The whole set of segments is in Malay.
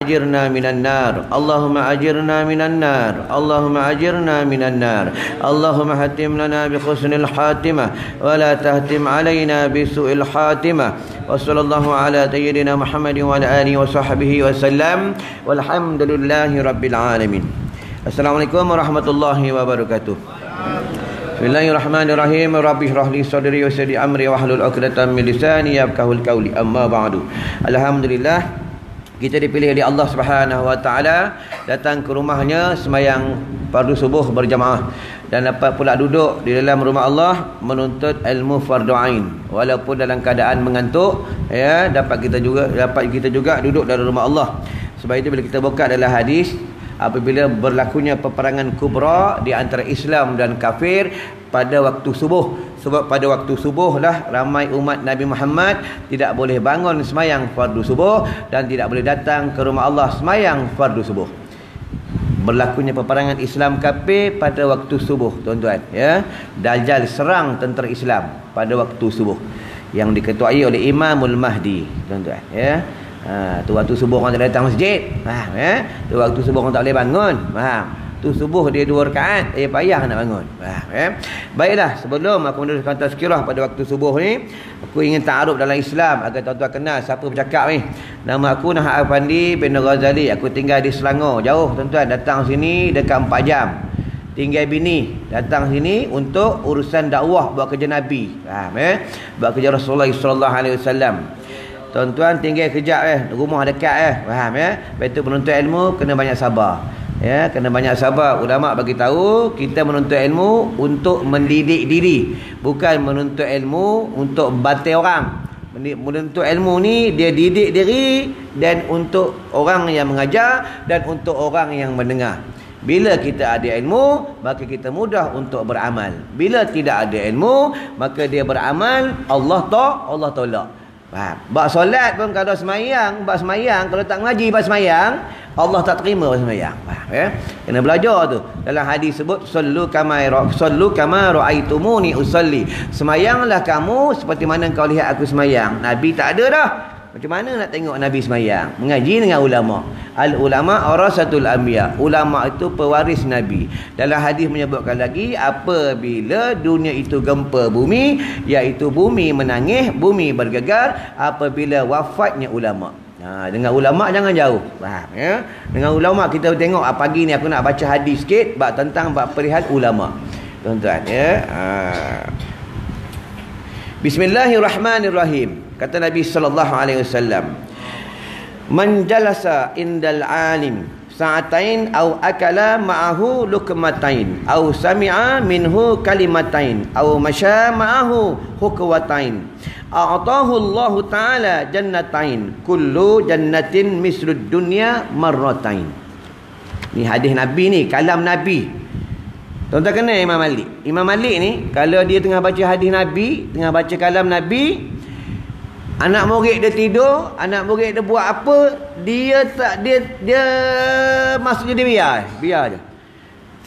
أجرنا من النار. اللهم أجرنا من النار. اللهم أجرنا من النار. اللهم هتم لنا بحسن الحاتمة ولا تهتم علينا بسوء الحاتمة وصلى الله على سيدنا محمد وعلى آله وصحبه وسلم. والحمد لله رب العالمين. السلام عليكم ورحمة الله وبركاته. Bismillahirrahmanirrahim. Rabbi shrah li sadri wa yassir li amri wa hlul 'uqdatam min lisani yafqahul qawli. Amma ba'du. Alhamdulillah. Kita dipilih oleh Allah Subhanahu wa taala datang ke rumahnya semayang fardu subuh berjamaah. Dan dapat pula duduk di dalam rumah Allah menuntut ilmu fardu ain. Walaupun dalam keadaan mengantuk ya dapat kita juga dapat kita juga duduk dalam rumah Allah. Sebab itu bila kita buka dalam hadis apabila berlakunya peperangan kubra di antara Islam dan kafir pada waktu subuh. Sebab pada waktu subuh lah ramai umat Nabi Muhammad tidak boleh bangun semayang fardu subuh dan tidak boleh datang ke rumah Allah semayang fardu subuh. Berlakunya peperangan Islam kafir pada waktu subuh tuan-tuan ya. Dajjal serang tentera Islam pada waktu subuh. Yang diketuai oleh Imamul Mahdi tuan-tuan ya Ha, tu waktu subuh orang tak datang masjid. Faham eh? Tu waktu subuh orang tak boleh bangun. Faham? Tu subuh dia dua rakaat, eh payah nak bangun. Faham eh? Baiklah, sebelum aku meneruskan tazkirah pada waktu subuh ni, aku ingin ta'aruf dalam Islam agar tuan-tuan kenal siapa bercakap ni. Nama aku Nahar Afandi bin Ghazali. Aku tinggal di Selangor. Jauh tuan-tuan datang sini dekat 4 jam. Tinggal bini datang sini untuk urusan dakwah buat kerja Nabi. Faham eh? Buat kerja Rasulullah sallallahu alaihi wasallam. Tuan-tuan tinggal kejap eh. Rumah dekat eh. Faham ya? Lepas tu menuntut ilmu kena banyak sabar. Ya kena banyak sabar. Ulama bagi tahu kita menuntut ilmu untuk mendidik diri. Bukan menuntut ilmu untuk batil orang. Menuntut ilmu ni dia didik diri dan untuk orang yang mengajar dan untuk orang yang mendengar. Bila kita ada ilmu maka kita mudah untuk beramal. Bila tidak ada ilmu maka dia beramal Allah tak Allah tolak Faham? Bak solat pun kalau semayang, bak semayang, kalau tak ngaji bak semayang, Allah tak terima bak semayang. Faham ya? Kena belajar tu. Dalam hadis sebut sallu kama sallu kama raaitumuni usalli. Semayanglah kamu seperti mana kau lihat aku semayang. Nabi tak ada dah. Macam mana nak tengok Nabi semayang? Mengaji dengan ulama. Al ulama arasatul anbiya. Ulama itu pewaris Nabi. Dalam hadis menyebutkan lagi apabila dunia itu gempa bumi, iaitu bumi menangis, bumi bergegar apabila wafatnya ulama. Ha, dengan ulama jangan jauh. Faham ya? Dengan ulama kita tengok ah, pagi ni aku nak baca hadis sikit bab tentang bab perihal ulama. Tuan-tuan ya. Ha. Bismillahirrahmanirrahim. Kata Nabi sallallahu alaihi wasallam, "Man jalasa indal alim sa'atain aw akala ma'ahu lukmatain aw sami'a minhu kalimatain aw masya ma'ahu hukwatain a'tahu Allah taala jannatain kullu jannatin mislud dunya marratain." Ni hadis Nabi ni, kalam Nabi. Tuan-tuan kenal Imam Malik. Imam Malik ni kalau dia tengah baca hadis Nabi, tengah baca kalam Nabi, anak murid dia tidur, anak murid dia buat apa, dia tak dia dia maksudnya dia biar, biar je.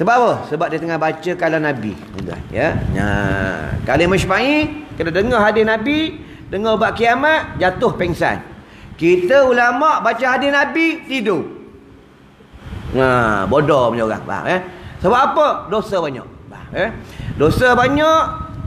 Sebab apa? Sebab dia tengah baca kalam Nabi. Ya. Ha, kali masyfa'i, kita dengar hadis Nabi, dengar bab kiamat, jatuh pengsan. Kita ulama baca hadis Nabi tidur. Ha, bodoh punya orang, faham eh? Sebab apa? Dosa banyak. Eh? Dosa banyak,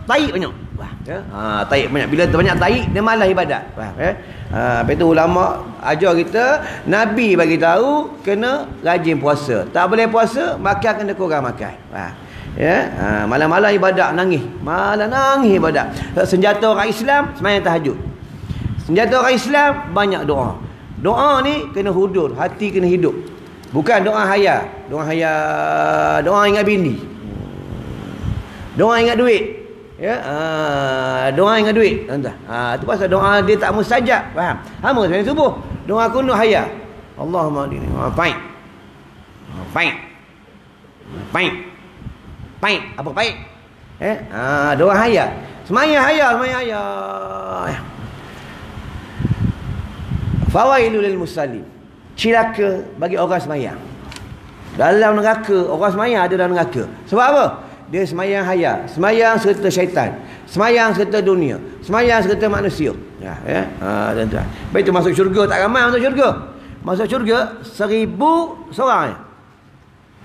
taik banyak. Ya? Ha, taik banyak. Bila banyak taik, dia malas ibadat. Eh? Ha, lepas tu ulama ajar kita, Nabi bagi tahu kena rajin puasa. Tak boleh puasa, makan kena kurang makan. Ha. Ya? Ha, malam-malam ibadat nangis. Malam nangis ibadat. Senjata orang Islam, semayang tahajud. Senjata orang Islam, banyak doa. Doa ni kena hudur, hati kena hidup. Bukan doa haya. Doa haya, doa ingat bini. Doa ingat duit. Ya, uh, doa ingat duit. Tuan-tuan. Ha, tu pasal doa dia tak mustajab, faham? Hama saya subuh. Doa kunuh haya. Allahumma dini. Ha, baik. Ha, baik. Baik. Baik. Apa baik? Eh, ha, doa haya. Semaya haya, semaya haya. Fawailul lil musallin cilaka bagi orang semayang. Dalam neraka, orang semayang ada dalam neraka. Sebab apa? Dia semayang haya. Semayang serta syaitan. Semayang serta dunia. Semayang serta manusia. Ya, ya. Ha, tuan-tuan. Baik tu masuk syurga tak ramai masuk syurga. masuk syurga seribu seorang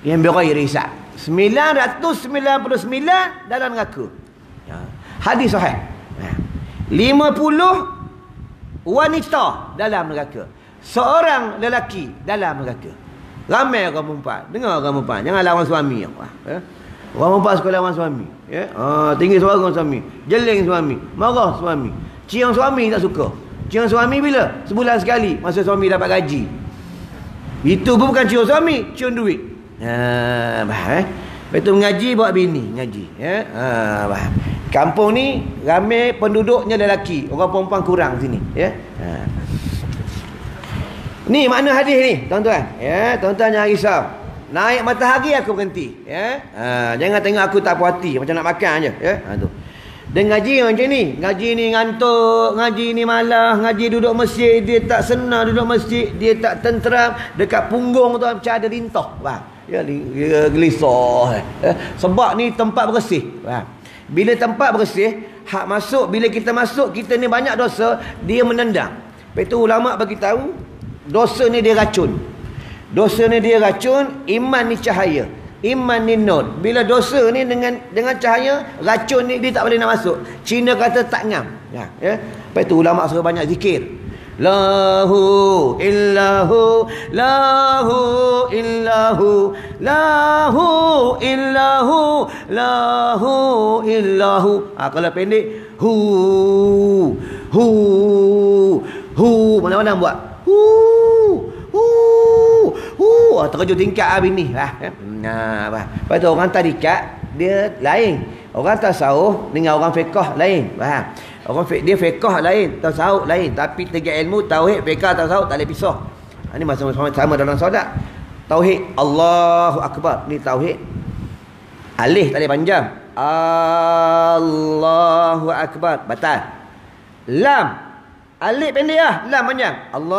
yang berair hisab 999 dalam neraka ya. hadis sahih ya. 50 wanita dalam neraka seorang lelaki dalam neraka ramai orang perempuan dengar orang perempuan jangan lawan suami ya. Orang perempuan suka lawan suami ya. ha, tinggi suara suami jeling suami marah suami cium suami tak suka cium suami bila sebulan sekali masa suami dapat gaji itu pun bukan cium suami cium duit Ha, faham eh? Lepas tu mengaji buat bini, ngaji. Ya? Ha, faham. Kampung ni ramai penduduknya lelaki, orang perempuan kurang sini, ya. Ha. Ni makna hadis ni, tuan-tuan. Ya, tuan-tuan jangan risau. Naik matahari aku berhenti, ya. Ha, jangan tengok aku tak puas hati macam nak makan aje, ya. Ha tu. Dan ngaji macam ni. Ngaji ni ngantuk. Ngaji ni malah. Ngaji duduk masjid. Dia tak senang duduk masjid. Dia tak tenteram. Dekat punggung tu macam ada lintah. Faham? Ya, ya gelisah. Eh, sebab ni tempat bersih. Faham? Bila tempat bersih. Hak masuk. Bila kita masuk. Kita ni banyak dosa. Dia menendang. Lepas tu ulama' bagi tahu Dosa ni dia racun. Dosa ni dia racun. Iman ni cahaya. Iman ni nur bila dosa ni dengan dengan cahaya racun ni dia tak boleh nak masuk. Cina kata tak ngam. Ya ya. Lepas tu ulama suruh banyak zikir. Lahu illahu lahu illahu lahu illahu lahu illahu. Ha, kalau pendek hu hu hu. Mana-mana buat. Hu hu hu terkejut tingkat ah bini lah. Nah, apa? Lepas tu orang tarikat dia lain. Orang tasawuf dengan orang fiqh lain. Faham? Orang fiqh dia fiqh lain, tasawuf lain. Tapi tiga ilmu tauhid, fiqh, tasawuf tak boleh pisah. Ini sama-sama sama dalam solat. Tauhid Allahu akbar. Ni tauhid. Alih tak boleh panjang. Allahu akbar. Batal. Lam. Alif pendek lah. Lam panjang. Allahu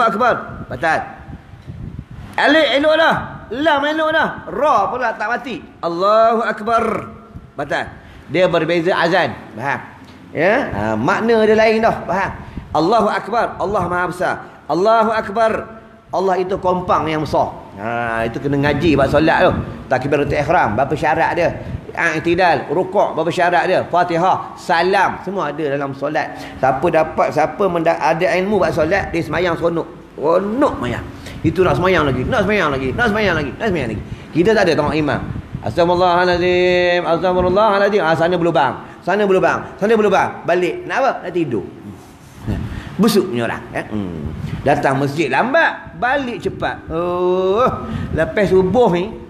akbar. Batal. Alif elok dah. Lam elok dah. Ra pula tak mati. Allahu Akbar. Batal. Dia berbeza azan. Faham? Ya? Ha, makna dia lain dah. Faham? Allahu Akbar. Allah Maha Besar. Allahu Akbar. Allah itu kompang yang besar. Ha, itu kena ngaji buat solat tu. Takbiratul ihram. Berapa syarat dia? I'tidal, rukuk, berapa syarat dia? Fatihah, salam, semua ada dalam solat. Siapa dapat, siapa ada ilmu buat solat, dia semayang seronok. Seronok mayang. Itu nak semayang lagi. Nak semayang lagi. Nak semayang lagi. Nak semayang lagi. Kita tak ada tengok imam. Astagfirullahaladzim. Astagfirullahaladzim. Ah, sana berlubang. Sana berlubang. Sana berlubang. Balik. Nak apa? Nak tidur. Busuk punya orang. Eh? Hmm. Datang masjid lambat. Balik cepat. Oh. Lepas subuh ni.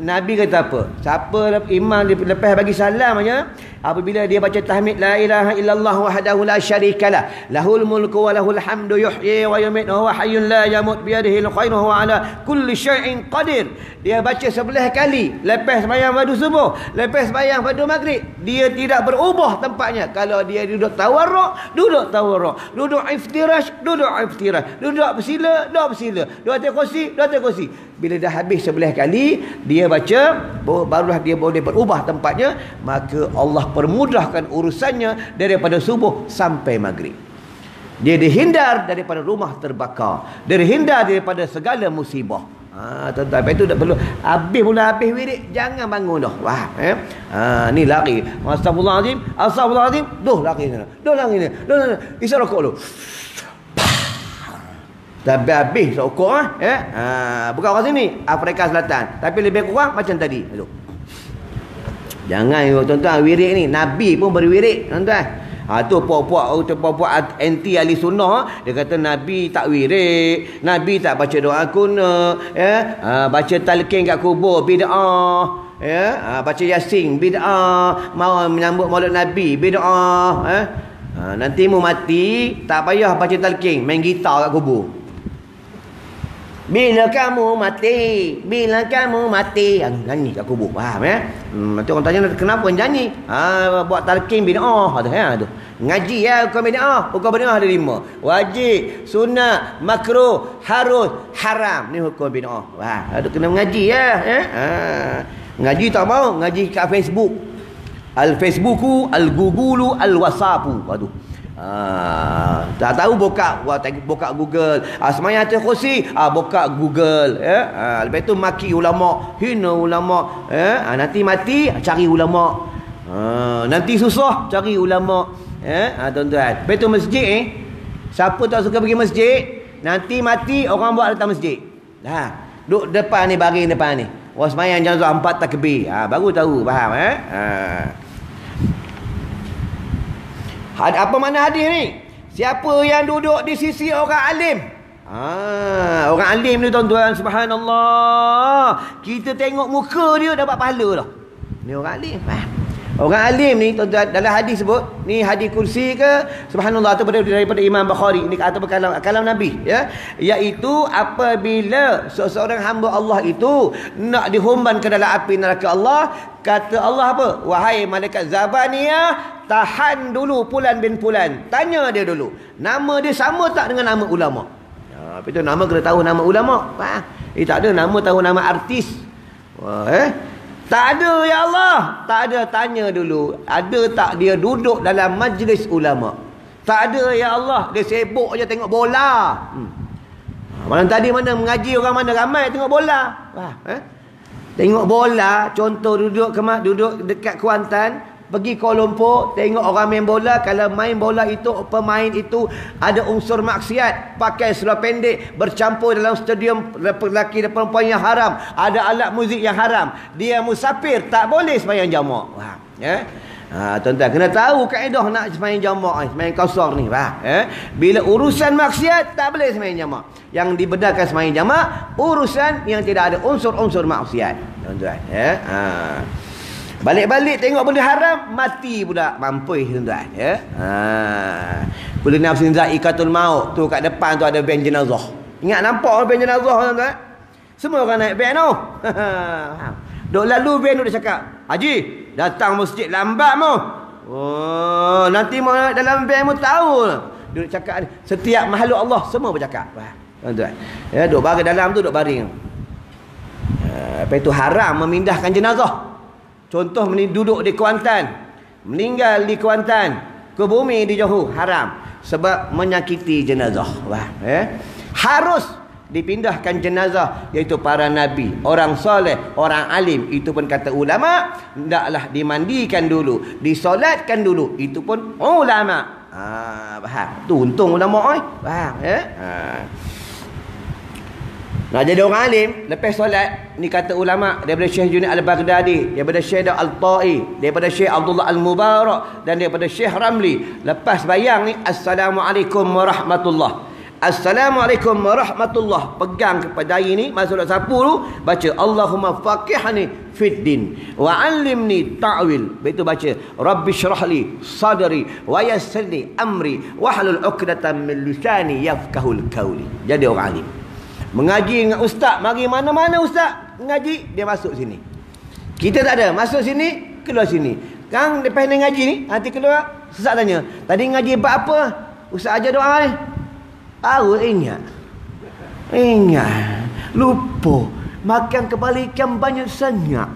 Nabi kata apa? Siapa imam lepas bagi salam aja, apabila dia baca tahmid la ilaha illallah wahdahu la syarikalah, lahul mulku wa lahul hamdu yuhyi wa yumiitu wa hayyun la yamut bi yadihi al-khairu wa ala kulli syai'in qadir. Dia baca sebelah kali lepas sembahyang fardu subuh, lepas sembahyang fardu maghrib, dia tidak berubah tempatnya. Kalau dia duduk tawarruk, duduk tawarruk. Duduk iftirash, duduk iftirash. Duduk bersila, duduk bersila. Duduk atas kursi, duduk atas kursi. Bila dah habis sebelah kali, dia baca barulah dia boleh berubah tempatnya maka Allah permudahkan urusannya daripada subuh sampai maghrib. Dia dihindar daripada rumah terbakar. Dia dihindar daripada segala musibah. Ha tuan-tuan itu tak perlu. Habis mula habis wirid jangan bangun dah. Wah eh ha ni lari. Astagfirullahalazim astagfirullahalazim doh lari sana. Doh lari sana. Doh lari lu tapi habis sokong ah, ya. Ha, bukan orang sini, Afrika Selatan. Tapi lebih kurang macam tadi. Aduh. Jangan tuan-tuan wirid ni, Nabi pun berwirid, tuan-tuan. Ha tu puak-puak tu puak-puak anti ahli sunnah dia kata nabi tak wirid, nabi tak baca doa kuna, ya. Ha, baca talqin kat kubur bid'ah, ya. Ha, baca yasin bid'ah, mau menyambut maulid nabi bid'ah, ya. Ha, nanti mu mati tak payah baca talqin, main gitar kat kubur. Bila kamu mati Bila kamu mati. Ah, Nyanyi kat kubur Faham ya? Hmm, Nanti orang tanya Kenapa nyanyi? Ha, Buat talqin bid'ah tu, ya, tu. Ngaji ya Hukum bid'ah. Hukum bid'ah ada lima. Wajib Sunnah Makruh Harus Haram. Ni hukum bid'ah. Wah, ada kena mengaji ya, ya. Ha. Ngaji tak mau Ngaji kat Facebook. Al-Facebooku Al-Google Al-Whatsappu Waduh Ha, tak tahu buka buat buka Google. Ah semayang atas kursi, ah buka Google ya. Ha, lepas tu maki ulama, hina ulama, ya. Ha, nanti mati cari ulama. Ha, nanti susah cari ulama. Ya, ha, tuan-tuan. Lepas tu masjid eh. Siapa tak suka pergi masjid, nanti mati orang buat datang masjid. Dah. Duk depan ni baring depan ni. Wah semayang jangan empat takbir. Ha, baru tahu, faham eh? Ha. Apa mana hadis ni? Siapa yang duduk di sisi orang alim? Ah, orang alim ni tuan-tuan, subhanallah. Kita tengok muka dia dapat pahala dah. Ni orang alim. Faham? Orang alim ni dalam hadis sebut ni hadis kursi ke subhanallah atau daripada, daripada Imam Bukhari. Ini atau kalam kalam Nabi ya. Iaitu apabila seseorang hamba Allah itu nak dihumban ke dalam api neraka Allah kata Allah apa? Wahai malaikat zabaniyah tahan dulu pulan bin pulan. Tanya dia dulu nama dia sama tak dengan nama ulama? Ya itu nama kena tahu nama ulama. Faham? Eh tak ada nama tahu nama artis. Wah, eh tak ada ya Allah. Tak ada tanya dulu. Ada tak dia duduk dalam majlis ulama? Tak ada ya Allah. Dia sibuk je tengok bola. Hmm. Malam tadi mana mengaji orang mana ramai tengok bola. Wah, eh? Tengok bola, contoh duduk ke duduk dekat Kuantan, Pergi Kuala Lumpur, tengok orang main bola. Kalau main bola itu, pemain itu ada unsur maksiat. Pakai seluar pendek, bercampur dalam stadium lelaki dan perempuan yang haram. Ada alat muzik yang haram. Dia musafir, tak boleh semayang jamak. Faham? Ya? Ha, tuan-tuan, kena tahu kaedah nak semayang jamak ni. Semayang kosor ni. Faham? Ya? Bila urusan maksiat, tak boleh semayang jamak. Yang dibedakan semayang jamak, urusan yang tidak ada unsur-unsur maksiat. Tuan-tuan. Ya? Haa. Balik-balik tengok benda haram mati pula mampus tuan-tuan ya. Ha. Bila nafsin zaikatul maut tu kat depan tu ada van jenazah. Ingat nampak van jenazah tuan-tuan? Semua orang naik van tu. Dok lalu van tu dia cakap, "Haji, datang masjid lambat mu." Oh, nanti mau dalam van mu tahu. Dia cakap setiap makhluk Allah semua bercakap. Tuan-tuan. Ya, duk baring dalam tu duk baring. Uh, apa itu haram memindahkan jenazah. Contoh duduk di Kuantan, meninggal di Kuantan, ke bumi di Johor haram sebab menyakiti jenazah. Wah, eh? Harus dipindahkan jenazah iaitu para nabi, orang soleh, orang alim. Itu pun kata ulama, hendaklah dimandikan dulu, disolatkan dulu. Itu pun ulama. Ah, faham? Tu untung ulama oi. Faham, eh? Ha. Nak jadi orang alim, lepas solat, ni kata ulama daripada Syekh Junaid Al-Baghdadi, daripada Syekh Al-Ta'i, daripada Syekh Abdullah Al-Mubarak dan daripada Syekh Ramli. Lepas bayang ni, Assalamualaikum warahmatullahi Assalamualaikum warahmatullahi Pegang kepada ini Masuk dalam sapu tu Baca Allahumma faqihani fid din Wa alimni ta'wil. Itu baca Rabbi syrahli sadari Wa yassirli amri Wahlul uqdatan min lisani yafkahul kauli Jadi orang alim Mengaji dengan ustaz, mari mana-mana ustaz mengaji, dia masuk sini. Kita tak ada, masuk sini, keluar sini. Kang lepas ni ngaji ni, nanti keluar, sesak tanya. Tadi ngaji bab apa? Ustaz aja doa ni. Tahu ingat. Ingat. Lupa. Makan kebalikan banyak senyap.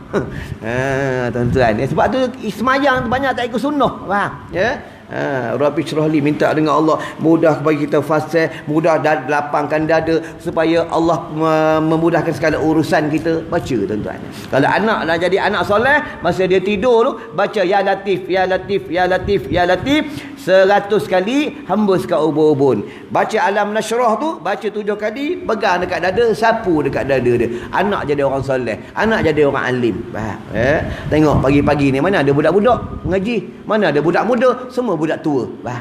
ha, tuan-tuan. Sebab tu semayang banyak tak ikut sunnah. Faham? Ya? Yeah? Ha, Rabbi Syrahli minta dengan Allah mudah bagi kita fasih, mudah dad, lapangkan dada supaya Allah memudahkan segala urusan kita. Baca tuan-tuan. Kalau anak nak jadi anak soleh, masa dia tidur tu baca ya latif, ya latif, ya latif, ya latif seratus kali hembus kat ubun-ubun. Baca alam nasyrah tu baca tujuh kali, pegang dekat dada, sapu dekat dada dia. Anak jadi orang soleh, anak jadi orang alim. Faham? Eh? Tengok pagi-pagi ni mana ada budak-budak ngaji, mana ada budak muda, semua budak tua. Bah.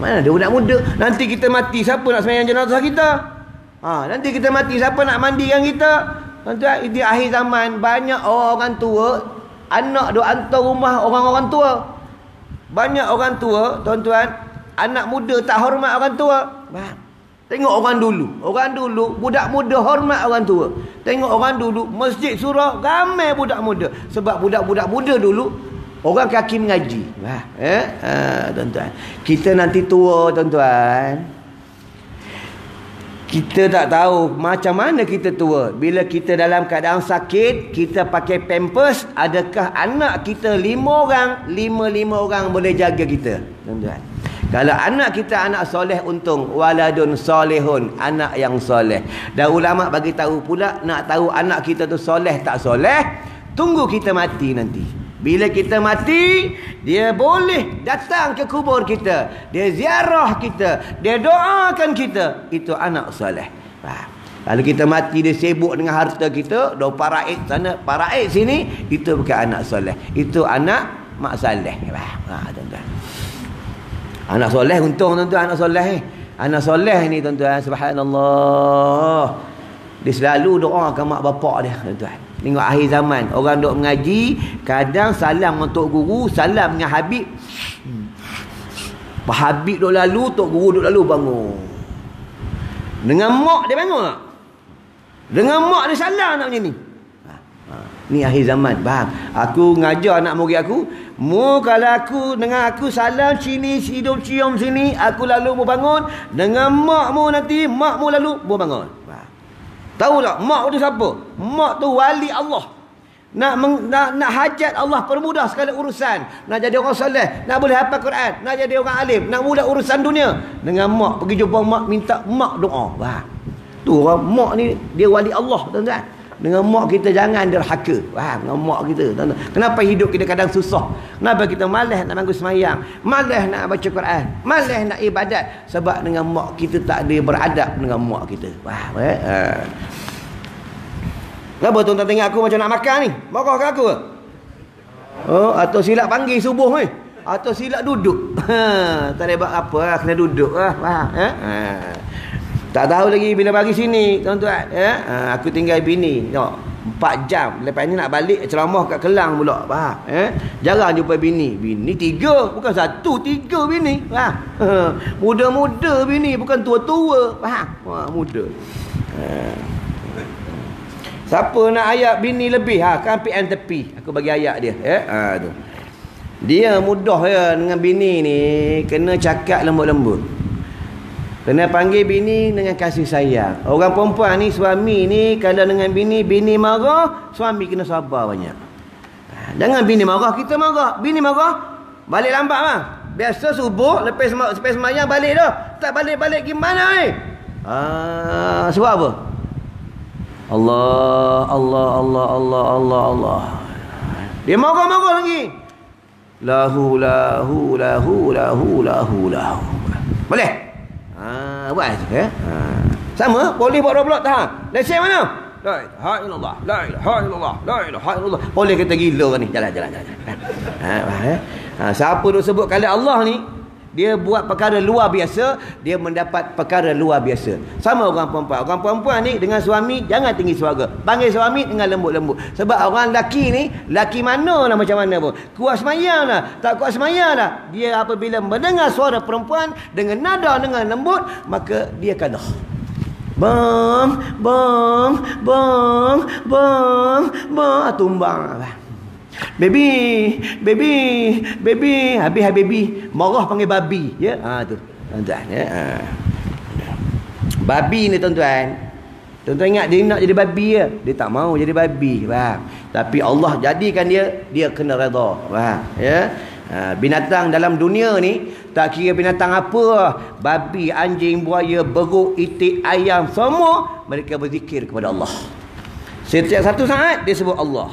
Mana ada budak muda? Nanti kita mati siapa nak sembahyang jenazah kita? Ha, nanti kita mati siapa nak mandikan kita? Nanti di akhir zaman banyak orang tua anak duk hantar rumah orang-orang tua. Banyak orang tua, tuan-tuan, anak muda tak hormat orang tua. Bah. Tengok orang dulu. Orang dulu, budak muda hormat orang tua. Tengok orang dulu, masjid surah, ramai budak muda. Sebab budak-budak muda dulu, Orang kaki mengaji. Ha, eh? Tuan-tuan. Kita nanti tua, tuan-tuan. Kita tak tahu macam mana kita tua. Bila kita dalam keadaan sakit, kita pakai pampers, adakah anak kita lima orang, lima-lima orang boleh jaga kita? Tuan-tuan. Kalau anak kita anak soleh untung waladun solehun anak yang soleh. Dan ulama bagi tahu pula nak tahu anak kita tu soleh tak soleh tunggu kita mati nanti. Bila kita mati, dia boleh datang ke kubur kita. Dia ziarah kita. Dia doakan kita. Itu anak soleh. Faham? Kalau kita mati dia sibuk dengan harta kita, dah paraid sana, paraid sini, itu bukan anak soleh. Itu anak mak saleh. Ha, tuan-tuan. Anak soleh untung tuan-tuan, anak soleh ni. Anak soleh ni tuan-tuan, subhanallah. Dia selalu doa ke mak bapak dia, tuan-tuan. Tengok akhir zaman, orang duk mengaji, kadang salam untuk guru, salam dengan Habib. Hmm. Habib duk lalu, tok guru duk lalu bangun. Dengan mak dia bangun tak? Dengan mak dia salah nak macam ni. Ha, ha. Ni akhir zaman. Faham? Aku ngajar anak murid aku. Mu kalau aku dengan aku salam sini, hidup cium sini. Aku lalu mau bangun. Dengan mak mu nanti, mak mu lalu mau bangun. Tahu tak? Mak tu siapa? Mak tu wali Allah. Nak, meng, nak nak hajat Allah permudah segala urusan. Nak jadi orang soleh. Nak boleh hafal Quran. Nak jadi orang alim. Nak mula urusan dunia. Dengan mak pergi jumpa mak minta mak doa. Faham? Tu orang mak ni dia wali Allah tuan-tuan. Dengan mak kita jangan derhaka. Faham dengan mak kita. Kenapa hidup kita kadang susah? Kenapa kita malas nak bangun semayang? Malas nak baca Quran? Malas nak ibadat? Sebab dengan mak kita tak ada beradab dengan mak kita. Faham eh? Ha. Kenapa tuan-tuan tengok aku macam nak makan ni? Marah ke aku? Oh, atau silap panggil subuh ni? Atau silap duduk? Ha, tak ada apa lah, kena duduk lah. Faham? Eh? Ha. Tak tahu lagi bila bagi sini tuan-tuan ya. Ha, aku tinggal bini. Tengok. 4 jam. Lepas ni nak balik ceramah kat Kelang pula faham? Eh jarang jumpa bini. Bini tiga bukan satu tiga bini faham? Ha. muda-muda bini bukan tua-tua faham? Wah muda. Ha. siapa nak ayat bini lebih? Ha kan PN tepi. Aku bagi ayat dia eh ha tu. Dia mudah ya dengan bini ni. Kena cakap lembut-lembut Kena panggil bini dengan kasih sayang. Orang perempuan ni, suami ni, kalau dengan bini, bini marah, suami kena sabar banyak. Ha, jangan bini marah, kita marah. Bini marah, balik lambat lah. Biasa subuh, lepas, semayang, balik dah. Tak balik-balik gimana ni? Ah, sebab apa? Allah, Allah, Allah, Allah, Allah, Allah. Dia marah-marah lagi. Lahu, lahu, lahu, lahu, lahu, lahu. Boleh? Ha, buat ya. Ha. Sama, boleh buat blok tahan. Lesen mana? La ilaha illallah. La ilaha illallah. La ilaha illallah. Boleh kita gila ni. Jalan jalan jalan. Ha, ha, ha. siapa duk sebut kali Allah ni, dia buat perkara luar biasa dia mendapat perkara luar biasa. Sama orang perempuan. Orang perempuan ni dengan suami jangan tinggi suara. Panggil suami dengan lembut-lembut. Sebab orang lelaki ni lelaki mana lah macam mana pun. Kuat semayang lah. Tak kuat semayang lah. Dia apabila mendengar suara perempuan dengan nada dengan lembut maka dia kadah bang bang bang bang bang tumbang lah Baby, baby, baby, habis habis baby, marah panggil babi, ya. Ha tu. Tuan-tuan, ya. Ha. Babi ni tuan-tuan. Tuan-tuan ingat dia nak jadi babi ya. Dia tak mau jadi babi, faham? Tapi Allah jadikan dia, dia kena redha, faham? Ya. Ha, binatang dalam dunia ni tak kira binatang apa lah. babi, anjing, buaya, beruk, itik, ayam semua mereka berzikir kepada Allah. Setiap satu saat dia sebut Allah.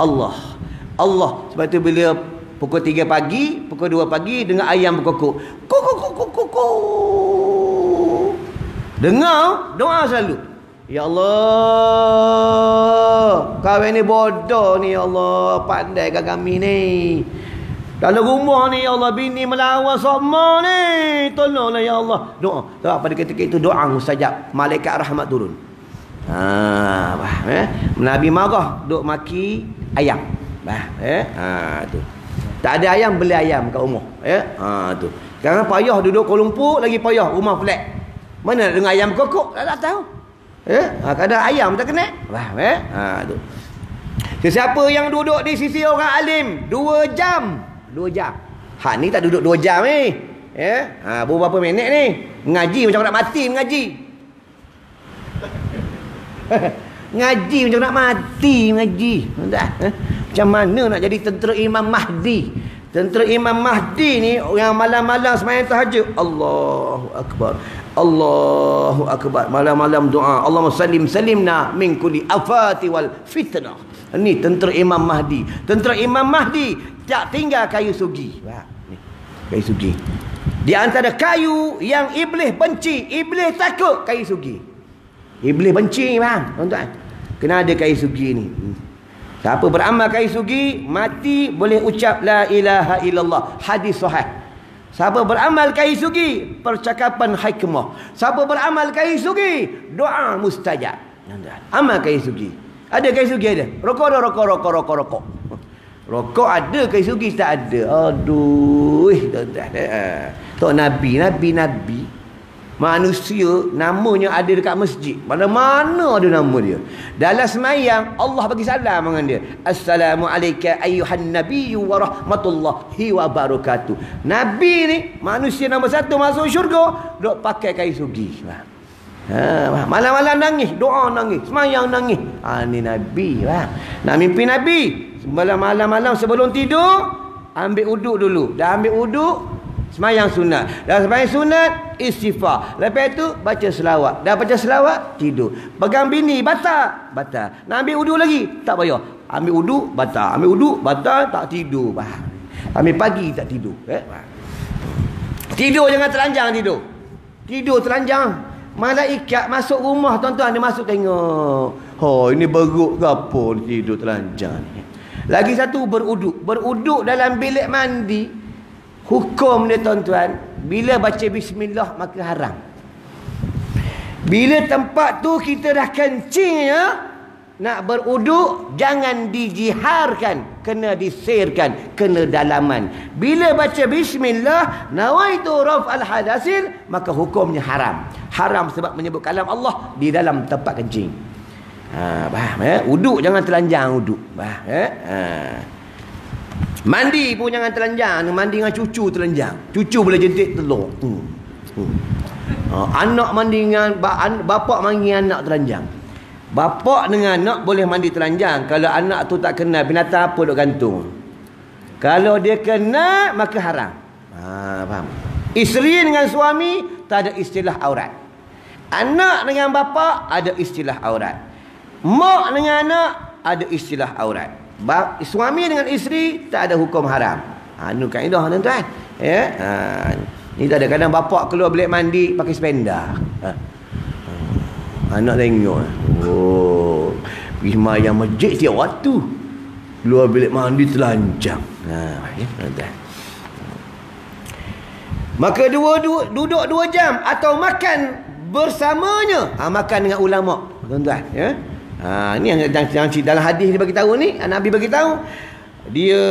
Allah. Allah. Sebab tu bila pukul 3 pagi, pukul 2 pagi dengan ayam berkokok. Kok kok kok kok kok. Dengar doa selalu. Ya Allah. Kau ni bodoh ni ya Allah. Pandai kau kami ni. Dalam rumah ni ya Allah bini melawan semua ni. Tolonglah ya Allah. Doa. Tak pada ketika itu doa mustajab. Malaikat rahmat turun. Ha, eh? Nabi marah duk maki ayam. Bah, eh? Ha tu. Tak ada ayam beli ayam kat rumah, ya. Ha tu. Sekarang payah duduk Kuala Lumpur lagi payah rumah flat. Mana nak dengar ayam kokok? Tak, tak tahu. Ya, ha, kadang ayam tak kena. Bah, eh? Ha tu. Sesiapa yang duduk di sisi orang alim dua jam, dua jam. Hak ni tak duduk dua jam ni. Ya. Ha, berapa minit ni? Ngaji macam nak mati mengaji. ngaji macam nak mati mengaji. Tak? Eh? Macam mana nak jadi tentera Imam Mahdi? Tentera Imam Mahdi ni yang malam-malam semayang tahajud. Allahu Akbar. Allahu Akbar. Malam-malam doa. Allahumma salim salimna min kulli afati wal fitnah. Ini tentera Imam Mahdi. Tentera Imam Mahdi tak tinggal kayu sugi. Ni, kayu sugi. Di antara kayu yang iblis benci, iblis takut kayu sugi. Iblis benci, bang. Tuan-tuan. Kena ada kayu sugi ni. Siapa beramal kayu sugi, mati boleh ucap la ilaha illallah. Hadis sahih. Siapa beramal kayu sugi, percakapan hikmah. Siapa beramal kayu sugi, doa mustajab. Amal kayu sugi. Ada kayu sugi ada? Rokok ada, rokok, rokok, rokok, rokok. Rokok ada, kayu sugi tak ada. Aduh, tuan-tuan. Tok Nabi, Nabi, Nabi manusia namanya ada dekat masjid. Mana-mana ada nama dia? Dalam semayang Allah bagi salam dengan dia. Assalamualaikum ayuhan nabiyyu wa rahmatullahi wa barakatuh. Nabi ni manusia nombor satu masuk syurga duk pakai kain sugi. Ha, malam-malam nangis doa nangis semayang nangis. Ha, ni Nabi ha. nak mimpi Nabi? Malam-malam sebelum tidur ambil uduk dulu. Dah ambil uduk Semayang sunat. Dah semayang sunat, istighfar. Lepas itu, baca selawat. Dah baca selawat, tidur. Pegang bini, batal. Batal. Nak ambil uduk lagi? Tak payah. Ambil uduk, batal. Ambil uduk, batal, tak tidur. Bah. Ambil pagi, tak tidur. Eh? Tidur jangan telanjang tidur. Tidur telanjang. Malaikat masuk rumah tuan-tuan. Dia masuk tengok. Oh, ini beruk ke apa tidur telanjang ni. Lagi satu beruduk. Beruduk dalam bilik mandi. Hukum dia tuan-tuan, bila baca bismillah maka haram. Bila tempat tu kita dah kencing ya, nak beruduk jangan dijiharkan, kena disirkan, kena dalaman. Bila baca bismillah, nawaitu raf al hadasil, maka hukumnya haram. Haram sebab menyebut kalam Allah di dalam tempat kencing. Ha, faham ya? Uduk jangan telanjang uduk. Faham ya? Ha. Mandi pun jangan telanjang. Mandi dengan cucu telanjang. Cucu boleh jentik telur. Hmm. Hmm. Ha, anak mandi dengan bapak mandi anak telanjang. Bapak dengan anak boleh mandi telanjang. Kalau anak tu tak kena binatang apa duk gantung. Kalau dia kena maka haram. Ha, faham? Isteri dengan suami tak ada istilah aurat. Anak dengan bapa ada istilah aurat. Mak dengan anak ada istilah aurat suami dengan isteri tak ada hukum haram. Ha nu kaedah tuan-tuan. Ya. Ha ni tak ada kadang bapak keluar bilik mandi pakai spenda. Ha. ha. Anak tengok. Oh. Pergi yang masjid tiap waktu. Keluar bilik mandi telanjang. Ha ya tuan-tuan. Maka dua, dua, duduk dua jam atau makan bersamanya. Ha, makan dengan ulama. Tuan-tuan. Ya. Ha, ini yang, yang, yang, dalam hadis dia bagi tahu ni, Nabi bagi tahu dia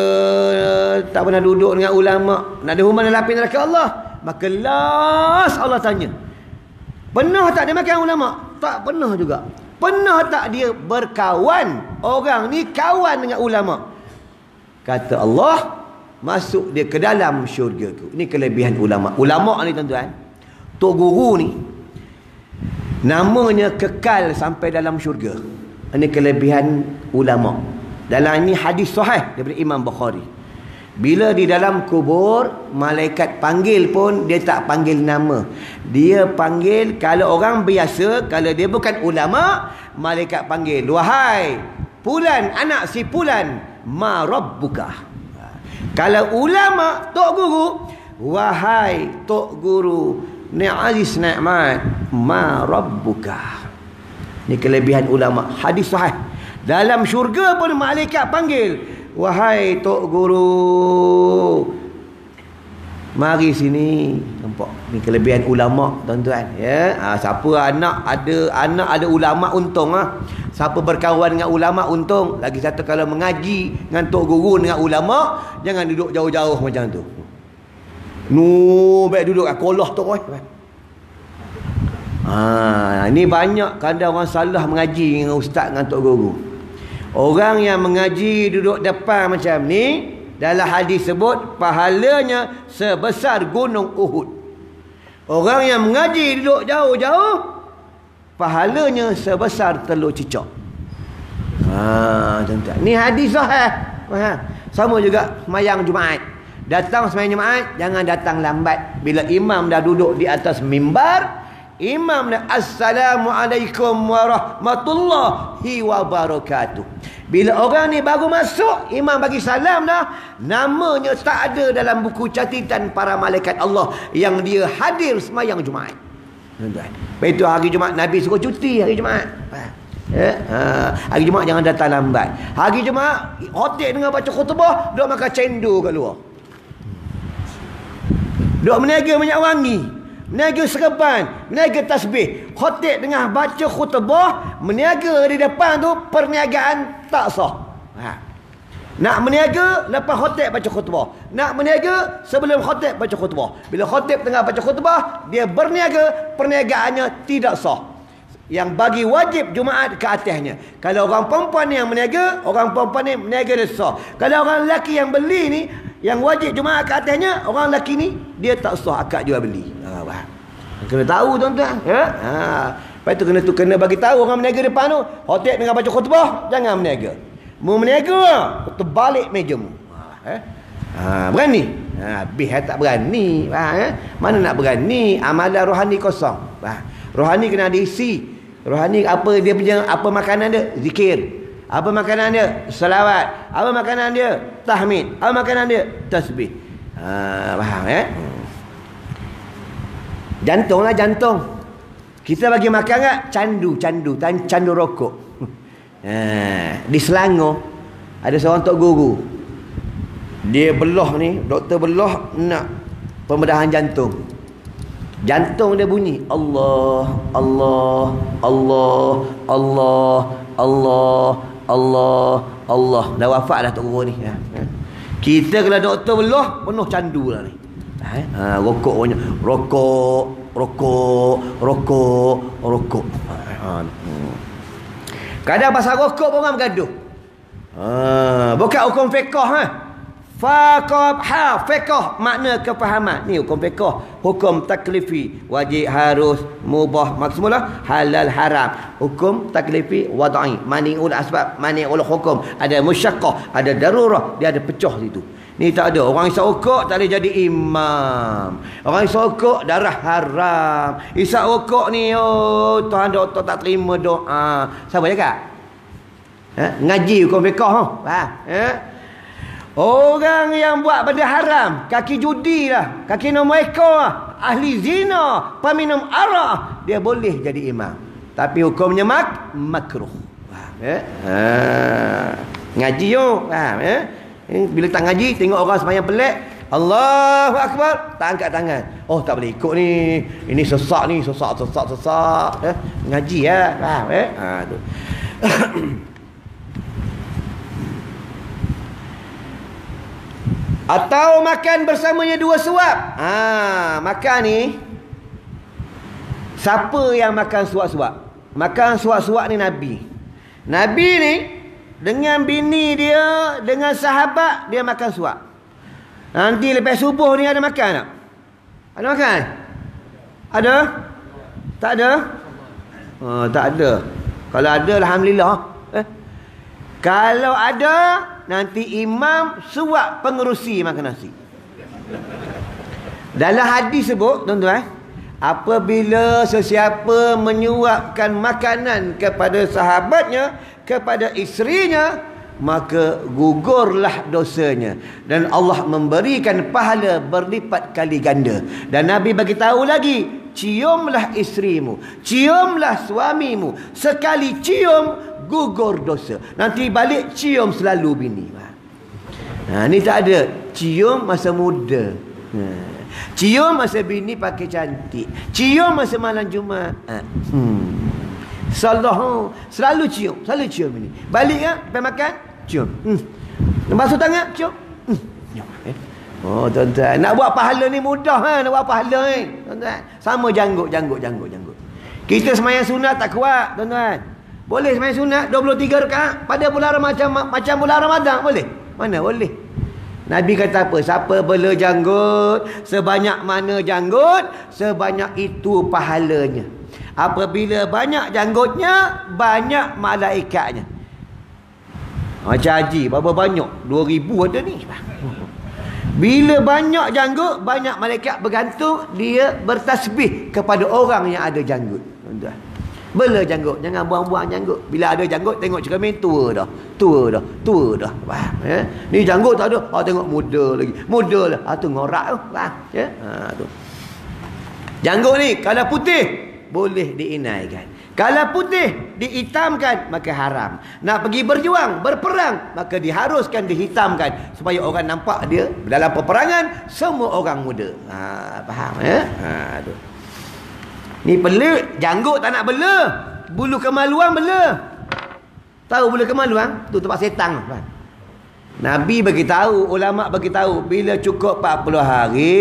tak pernah duduk dengan ulama, nak ada rumah dalam api neraka Allah. Maka last Allah tanya. Pernah tak dia makan ulama? Tak pernah juga. Pernah tak dia berkawan? Orang ni kawan dengan ulama. Kata Allah, masuk dia ke dalam syurga tu. Ini kelebihan ulama. Ulama ni tuan-tuan, tok guru ni namanya kekal sampai dalam syurga ini kelebihan ulama. Dalam ini hadis sahih daripada Imam Bukhari. Bila di dalam kubur malaikat panggil pun dia tak panggil nama. Dia panggil kalau orang biasa kalau dia bukan ulama malaikat panggil wahai pulan anak si pulan ma rabbuka. Kalau ulama tok guru wahai tok guru Ni aziz nikmat ma rabbuka. Ni kelebihan ulama. Hadis sahih. Dalam syurga pun malaikat panggil, "Wahai tok guru, mari sini." Nampak? Ni kelebihan ulama, tuan-tuan, ya. Ha, siapa anak ada anak ada ulama untung. Ha? Siapa berkawan dengan ulama untung. Lagi satu kalau mengaji dengan tok guru dengan ulama, jangan duduk jauh-jauh macam tu. Nu baik duduk kat kolah tu oi. Ha, ini banyak kadang orang salah mengaji dengan ustaz dengan tok guru. Orang yang mengaji duduk depan macam ni dalam hadis sebut pahalanya sebesar gunung Uhud. Orang yang mengaji duduk jauh-jauh pahalanya sebesar telur cicak. Ha, tuan-tuan. Ni hadis sahih. Ha. Sama juga mayang Jumaat. Datang sembahyang Jumaat, jangan datang lambat. Bila imam dah duduk di atas mimbar, imam dah Assalamualaikum warahmatullahi wabarakatuh. Bila orang ni baru masuk, imam bagi salam dah, namanya tak ada dalam buku catatan para malaikat Allah yang dia hadir sembahyang Jumaat. Tuan-tuan. Hari Jumaat Nabi suruh cuti hari Jumaat. Ya? Ha. Hari Jumaat jangan datang lambat. Hari Jumaat hotel dengan baca khutbah, duk makan cendol kat luar. Duk meniaga minyak wangi. Meniaga serban. Meniaga tasbih. Khotib dengan baca khutbah. Meniaga di depan tu perniagaan tak sah. Ha. Nak meniaga lepas khotib baca khutbah. Nak meniaga sebelum khotib baca khutbah. Bila khotib tengah baca khutbah, dia berniaga, perniagaannya tidak sah. Yang bagi wajib Jumaat ke atasnya. Kalau orang perempuan yang meniaga, orang perempuan ni meniaga dia. Kalau orang lelaki yang beli ni, yang wajib Jumaat ke atasnya orang lelaki ni dia tak sah akad jual beli. Ha, kena tahu tuan-tuan. Ya? Ha. Lepas tu kena tu kena bagi tahu orang meniaga depan tu hotel dengan baca khutbah jangan meniaga mu meniaga terbalik meja mu. Ha, eh? ha berani? Ha bih tak berani. Ha, eh? mana nak berani? Amalan rohani kosong. Ha, rohani kena diisi rohani apa dia punya apa makanan dia zikir apa makanan dia? Selawat. Apa makanan dia? Tahmid. Apa makanan dia? Tasbih. Ha, faham eh? Jantung lah jantung. Kita bagi makan tak? Candu, candu. Candu rokok. Ha, di Selangor ada seorang tok guru. Dia belah ni, doktor belah nak pembedahan jantung. Jantung dia bunyi Allah, Allah, Allah, Allah, Allah, Allah Allah. Dah wafat dah tok ni ya. kita kalau doktor belah penuh candu lah ni. Ha, ha rokok punya rokok rokok rokok rokok. Ha, hmm. kadang pasal rokok pun orang bergaduh. Ha, bukan hukum fiqah ha Faqab ha fiqh makna kefahaman. Ni hukum fiqh, hukum taklifi, wajib harus mubah maksudnya halal haram. Hukum taklifi wad'i, mani'ul asbab, mani'ul hukum. Ada musyaqqah, ada darurah, dia ada pecah situ. Ni tak ada. Orang isap rokok tak boleh jadi imam. Orang isap rokok darah haram. Isap rokok ni oh Tuhan doktor tak terima doa. Siapa cakap? Ha? Ngaji hukum fiqh ha? Ha? Orang yang buat benda haram, kaki judi lah, kaki nombor ekor lah, ahli zina, peminum arak, dia boleh jadi imam. Tapi hukumnya mak makruh. Eh? Ha. Ngaji yo, faham eh? Bila tak ngaji, tengok orang sembahyang pelik, Allahu akbar, tak angkat tangan. Oh, tak boleh ikut ni. Ini sesak ni, sesak, sesak, sesak. Eh? Ngaji ya, faham eh? Ha tu. Atau makan bersamanya dua suap. Ha, makan ni siapa yang makan suap-suap? Makan suap-suap ni Nabi. Nabi ni dengan bini dia, dengan sahabat dia makan suap. Nanti lepas subuh ni ada makan tak? Ada makan? Ada? Tak ada? Oh, tak ada. Kalau ada alhamdulillah. Eh? Kalau ada nanti imam suap pengerusi makan nasi. Dalam hadis sebut, tuan-tuan, apabila sesiapa menyuapkan makanan kepada sahabatnya, kepada isterinya, maka gugurlah dosanya dan Allah memberikan pahala berlipat kali ganda. Dan Nabi bagi tahu lagi, ciumlah isterimu, ciumlah suamimu. Sekali cium gugur dosa. Nanti balik cium selalu bini. Ha ni tak ada. Cium masa muda. Ha. Cium masa bini pakai cantik. Cium masa malam Jumaat. Ha. Hmm. Sallahu selalu cium, selalu cium ini. Balik kan, pergi makan, cium. Hmm. Basuh tangan, cium. Hmm. Eh. Oh tuan-tuan, nak buat pahala ni mudah ha, nak buat pahala ni. Tuan-tuan, sama janggut, janggut, janggut, janggut. Kita semayang sunat tak kuat, tuan-tuan. Boleh sembahyang sunat 23 rakaat pada bulan Ramadan macam bulan Ramadan boleh? Mana boleh? Nabi kata apa? Siapa bela janggut, sebanyak mana janggut, sebanyak itu pahalanya. Apabila banyak janggutnya, banyak malaikatnya. Macam haji, berapa banyak? 2000 ada ni. Bila banyak janggut, banyak malaikat bergantung, dia bertasbih kepada orang yang ada janggut. Bela janggut, jangan buang-buang janggut. Bila ada janggut, tengok cermin tua dah. Tua dah, tua dah. Faham? Ya? Ni janggut tak ada, ha, tengok muda lagi. Muda lah, ha, tu ngorak tu. Faham? Ya? Ha, tu. Janggut ni, kalau putih, boleh diinaikan. Kalau putih dihitamkan maka haram. Nak pergi berjuang, berperang maka diharuskan dihitamkan supaya orang nampak dia dalam peperangan semua orang muda. Ha faham ya? Ha tu. Ni pelik, janggut tak nak bela. Bulu kemaluan bela. Tahu bulu kemaluan? Tu tempat setan. Nabi bagi tahu, ulama bagi tahu bila cukup 40 hari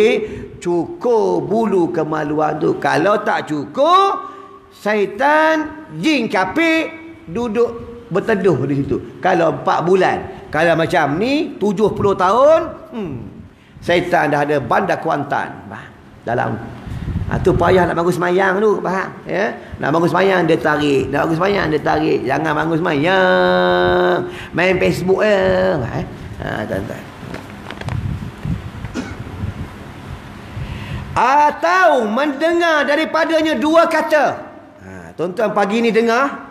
cukur bulu kemaluan tu. Kalau tak cukur syaitan jin kafir duduk berteduh di situ kalau 4 bulan kalau macam ni 70 tahun hmm, syaitan dah ada bandar kuantan dalam Ha, tu payah nak bangun semayang tu faham? Ya? Nak bangun semayang dia tarik. Nak bangun semayang dia tarik. Jangan bangun semayang. Main Facebook eh? Ha tuan-tuan. Atau mendengar daripadanya dua kata. Tuan-tuan pagi ni dengar.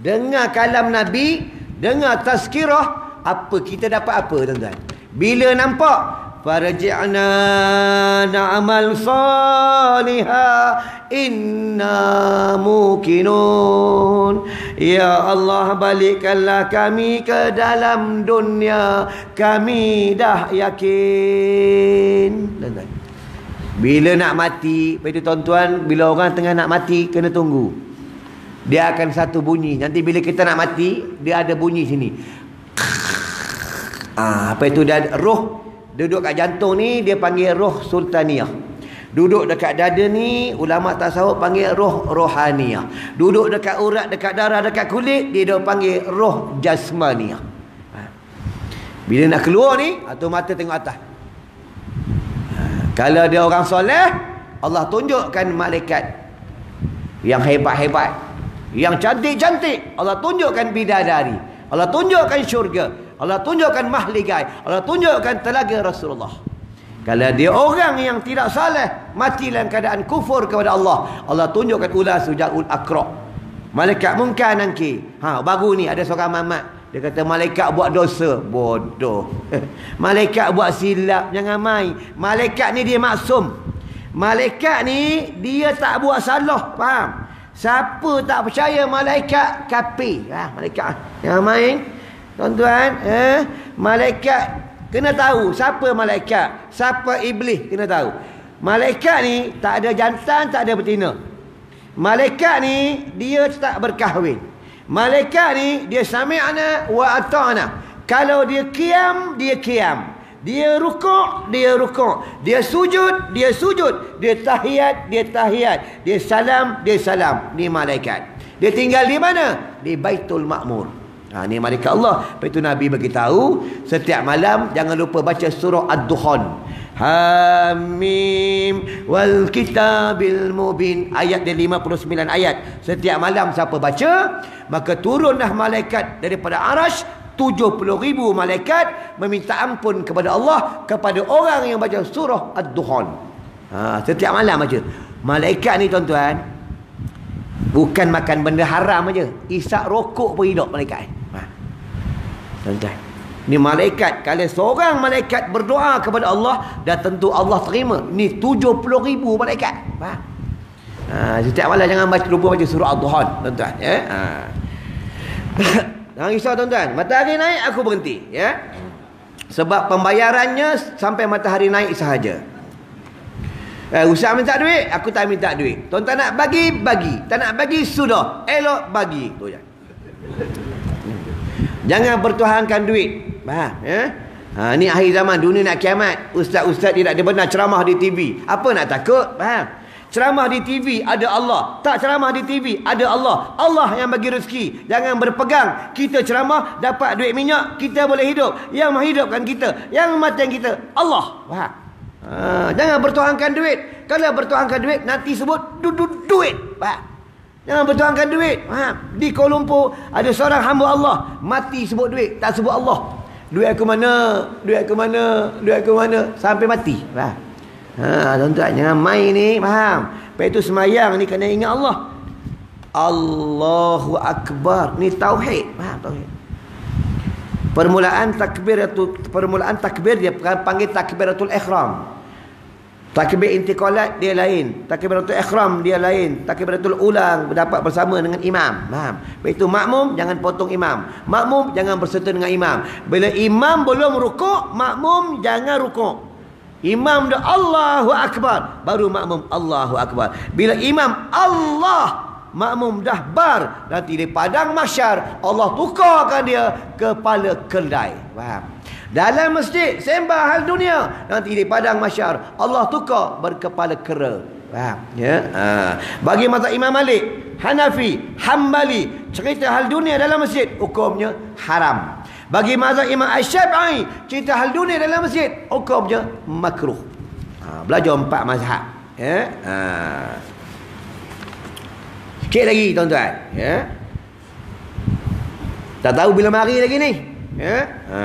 Dengar kalam Nabi. Dengar tazkirah. Apa kita dapat apa tuan-tuan? Bila nampak Farji'na na'amal saliha Inna mukinun Ya Allah balikkanlah kami ke dalam dunia Kami dah yakin bila nak mati, pada tuan-tuan, bila orang tengah nak mati, kena tunggu. Dia akan satu bunyi. Nanti bila kita nak mati, dia ada bunyi sini. Ah, apa itu dia roh duduk kat jantung ni dia panggil roh sultaniah. Duduk dekat dada ni ulama tasawuf panggil roh rohaniah. Duduk dekat urat, dekat darah, dekat kulit dia dia panggil roh jasmaniah. Ha. Bila nak keluar ni, atau mata tengok atas. Ha. Kalau dia orang soleh, Allah tunjukkan malaikat yang hebat-hebat yang cantik-cantik Allah tunjukkan bidadari Allah tunjukkan syurga Allah tunjukkan mahligai Allah tunjukkan telaga Rasulullah. Kalau dia orang yang tidak saleh mati dalam keadaan kufur kepada Allah Allah tunjukkan ulah sujaul akra malaikat mungkar nangki ha baru ni ada seorang mamat. Dia kata malaikat buat dosa. Bodoh. Malaikat buat silap jangan main. Malaikat ni dia maksum. Malaikat ni dia tak buat salah faham? Siapa tak percaya malaikat kapi? Ha, malaikat yang main. Tuan-tuan, eh, malaikat kena tahu siapa malaikat, siapa iblis kena tahu. Malaikat ni tak ada jantan, tak ada betina. Malaikat ni dia tak berkahwin. Malaikat ni dia sami'ana wa ata'na. Kalau dia kiam, dia kiam. Dia rukuk, dia rukuk. Dia sujud, dia sujud. Dia tahiyat, dia tahiyat. Dia salam, dia salam. Ni malaikat. Dia tinggal di mana? Di Baitul Makmur. Ha, ni malaikat Allah. Lepas itu Nabi beritahu, setiap malam jangan lupa baca surah Ad-Duhan. Hamim wal kitabil mubin. Ayat dia 59 ayat. Setiap malam siapa baca, maka turunlah malaikat daripada arash 70 ribu malaikat meminta ampun kepada Allah kepada orang yang baca surah Ad-Duhan. Ha, setiap malam baca. Malaikat ni tuan-tuan bukan makan benda haram aja. Isap rokok pun hidup malaikat. Tuan-tuan. Ni malaikat kalau seorang malaikat berdoa kepada Allah dah tentu Allah terima. Ni 70 ribu malaikat. Ha. Ha, setiap malam jangan baca lupa baca surah Ad-Duhan tuan-tuan ya. Ha. Jangan risau tuan-tuan. Matahari naik aku berhenti, ya. Sebab pembayarannya sampai matahari naik sahaja. Eh, usah minta duit, aku tak minta duit. Tuan-tuan nak bagi, bagi. Tak nak bagi, sudah. Elok bagi. Tu je. Jangan bertuhankan duit. Faham, ya? Ha, ni akhir zaman, dunia nak kiamat. Ustaz-ustaz tidak benar ceramah di TV. Apa nak takut? Faham? Ceramah di TV ada Allah. Tak ceramah di TV ada Allah. Allah yang bagi rezeki. Jangan berpegang. Kita ceramah dapat duit minyak. Kita boleh hidup. Yang menghidupkan kita. Yang mematikan kita. Allah. Faham? Ha, jangan bertuhankan duit. Kalau bertuhankan duit nanti sebut du du duit. Faham? Jangan bertuhankan duit. Faham? Di Kuala Lumpur ada seorang hamba Allah. Mati sebut duit. Tak sebut Allah. Duit aku mana? Duit aku mana? Duit aku mana? Sampai mati. Faham? Ha, tuan-tuan jangan main ni, faham? Lepas itu semayang ni kena ingat Allah. Allahu Akbar. Ni tauhid. Faham tauhid? Permulaan takbir itu permulaan takbir dia panggil takbiratul ihram. Takbir intiqalat dia lain. Takbiratul ihram dia lain. Takbiratul ulang berdapat bersama dengan imam. Faham? Itu makmum jangan potong imam. Makmum jangan berserta dengan imam. Bila imam belum rukuk, makmum jangan rukuk. Imam dah Allahu akbar, baru makmum Allahu akbar. Bila imam Allah makmum dah bar nanti di padang mahsyar Allah tukarkan dia kepala kedai faham dalam masjid sembah hal dunia nanti di padang mahsyar Allah tukar berkepala kera faham ya ha. bagi mata Imam Malik Hanafi Hambali cerita hal dunia dalam masjid hukumnya haram bagi mazhab Imam Asy-Syafi'i cerita hal dunia dalam masjid hukumnya makruh ha. belajar empat mazhab ya ha. Sikit lagi tuan-tuan. Ya. Tak tahu bila mari lagi ni. Ya. Ha.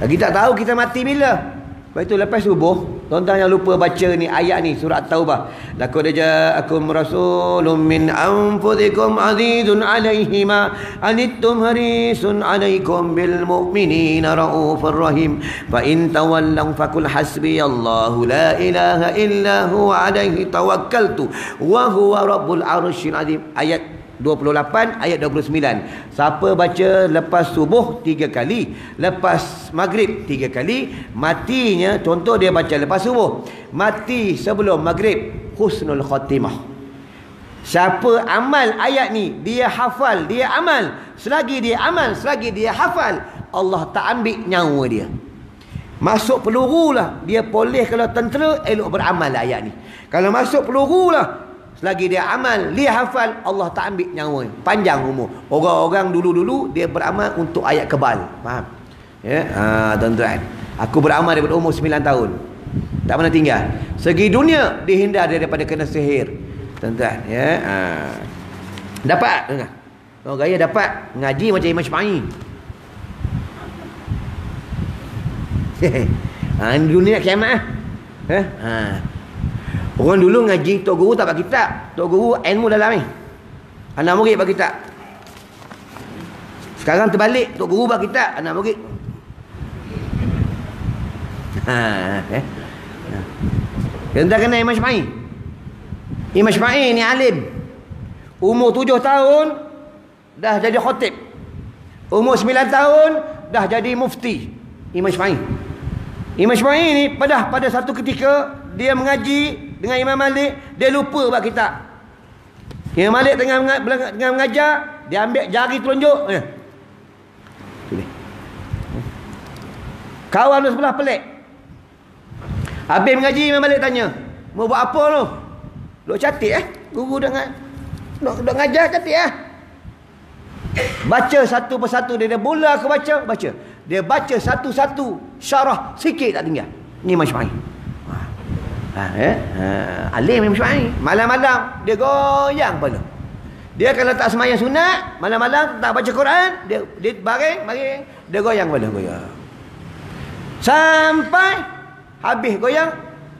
Lagi tak tahu kita mati bila. Lepas itu lepas subuh, tuan-tuan yang lupa baca ni ayat ni surat Taubah. Laqad ja'akum rasulun min anfusikum azizun 'alaihi ma anittum harisun 'alaikum bil mu'minina raufur rahim. Fa in tawallaw fakul hasbiyallahu la ilaha illa huwa 'alaihi tawakkaltu wa huwa rabbul 'arsyil 'azim. Ayat 28 ayat 29. Siapa baca lepas subuh tiga kali, lepas maghrib tiga kali, matinya contoh dia baca lepas subuh, mati sebelum maghrib husnul khatimah. Siapa amal ayat ni, dia hafal, dia amal. Selagi dia amal, selagi dia hafal, Allah tak ambil nyawa dia. Masuk peluru lah. Dia boleh kalau tentera, elok beramal ayat ni. Kalau masuk peluru lah, Selagi dia amal, dia hafal, Allah tak ambil nyawa. Panjang umur. Orang-orang dulu-dulu, dia beramal untuk ayat kebal. Faham? Ya, ha, tuan-tuan. Aku beramal daripada umur 9 tahun. Tak pernah tinggal. Segi dunia, dihindar daripada kena sihir. Tuan-tuan. Ya, ha. Dapat? Orang gaya dapat. Ngaji macam Imam Syafi'i. ha, dunia kiamat. Ha? Ha. Orang dulu ngaji Tok Guru tak pakai kitab. Tok Guru ilmu dalam ni. Anak murid pakai kitab. Sekarang terbalik Tok Guru pakai kitab, anak murid. Ha, eh. Yang tak kenal Imam Syafi'i. Imam Syafi'i ni alim. Umur tujuh tahun dah jadi khatib. Umur sembilan tahun dah jadi mufti. Imam Syafi'i. Imam Syafi'i ni pada pada satu ketika dia mengaji dengan Imam Malik dia lupa buat kitab. Imam Malik tengah tengah mengajar dia ambil jari telunjuk. Eh. kawan tu sebelah pelik. Habis mengaji Imam Malik tanya mau buat apa tu duk catik eh. Guru dah duk, duk ngajar catik eh. Baca satu persatu dia, dia bola aku baca baca. Dia baca satu-satu syarah sikit tak tinggal. Ni macam mana Ha, eh? ha, alim Imam Syafi'i. Malam-malam dia goyang kepala. Dia kalau tak semayang sunat, malam-malam tak baca Quran, dia dia baring, baring, dia goyang kepala, goyang. Sampai habis goyang,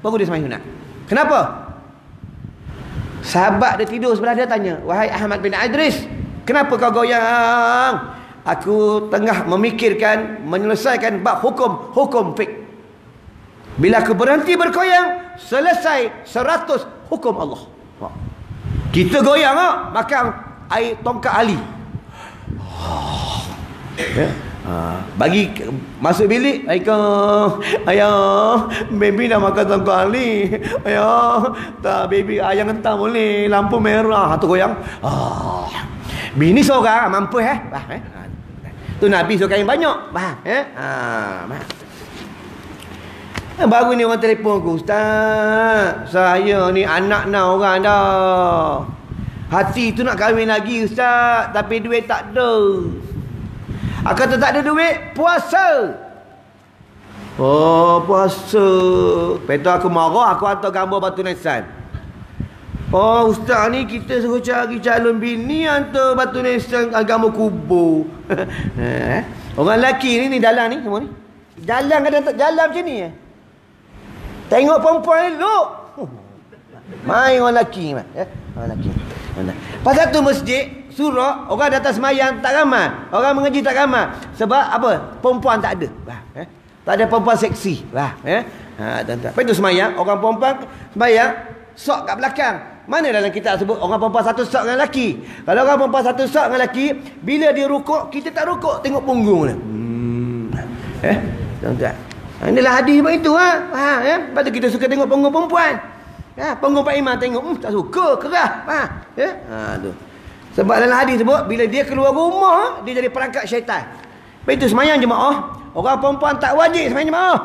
baru dia semayang sunat. Kenapa? Sahabat dia tidur sebelah dia tanya, "Wahai Ahmad bin Idris, kenapa kau goyang?" Aku tengah memikirkan menyelesaikan bab hukum hukum fik. Bila aku berhenti berkoyang, selesai seratus hukum Allah. Kita goyang ah, makan air tongkat Ali. Ya. Ha, bagi masuk bilik ayah ayah baby dah makan tongkat Ali. Ayah tak baby ayam kentang boleh lampu merah. Tu goyang. Ah bini seorang mampu eh? Bah eh? Tu nabi suka yang banyak. Bah eh? Bah. Baru ni orang telefon aku Ustaz Saya ni anak nak orang dah Hati tu nak kahwin lagi Ustaz Tapi duit tak ada Aku kata tak ada duit Puasa Oh puasa Lepas aku marah Aku hantar gambar batu nisan Oh ustaz ni kita suruh cari calon bini hantar batu nisan agama kubur. eh? Orang lelaki ni ni dalam ni semua ni. Jalan kadang tak jalan macam ni eh. Tengok perempuan elok. Main orang lelaki. Eh? Orang lelaki. Pasal tu masjid surah orang datang semayang tak ramai. Orang mengaji tak ramai. Sebab apa? Perempuan tak ada. Eh? Tak ada perempuan seksi. Eh? Ha, tuan-tuan. Apa itu semayang? Orang perempuan semayang sok kat belakang. Mana dalam kitab sebut orang perempuan satu sok dengan lelaki. Kalau orang perempuan satu sok dengan lelaki, bila dia rukuk, kita tak rukuk tengok punggung dia. Hmm. Eh? Tuan-tuan. Inilah hadis sebab itu ha. Ha, eh? Lepas tu kita suka tengok punggung perempuan. Ha, punggung Pak Imam tengok, hmm, tak suka, kerah. Ha, eh? ha tu. Sebab dalam hadis sebut bila dia keluar rumah, dia jadi perangkat syaitan. Lepas itu semayang jemaah, orang perempuan tak wajib semayang jemaah.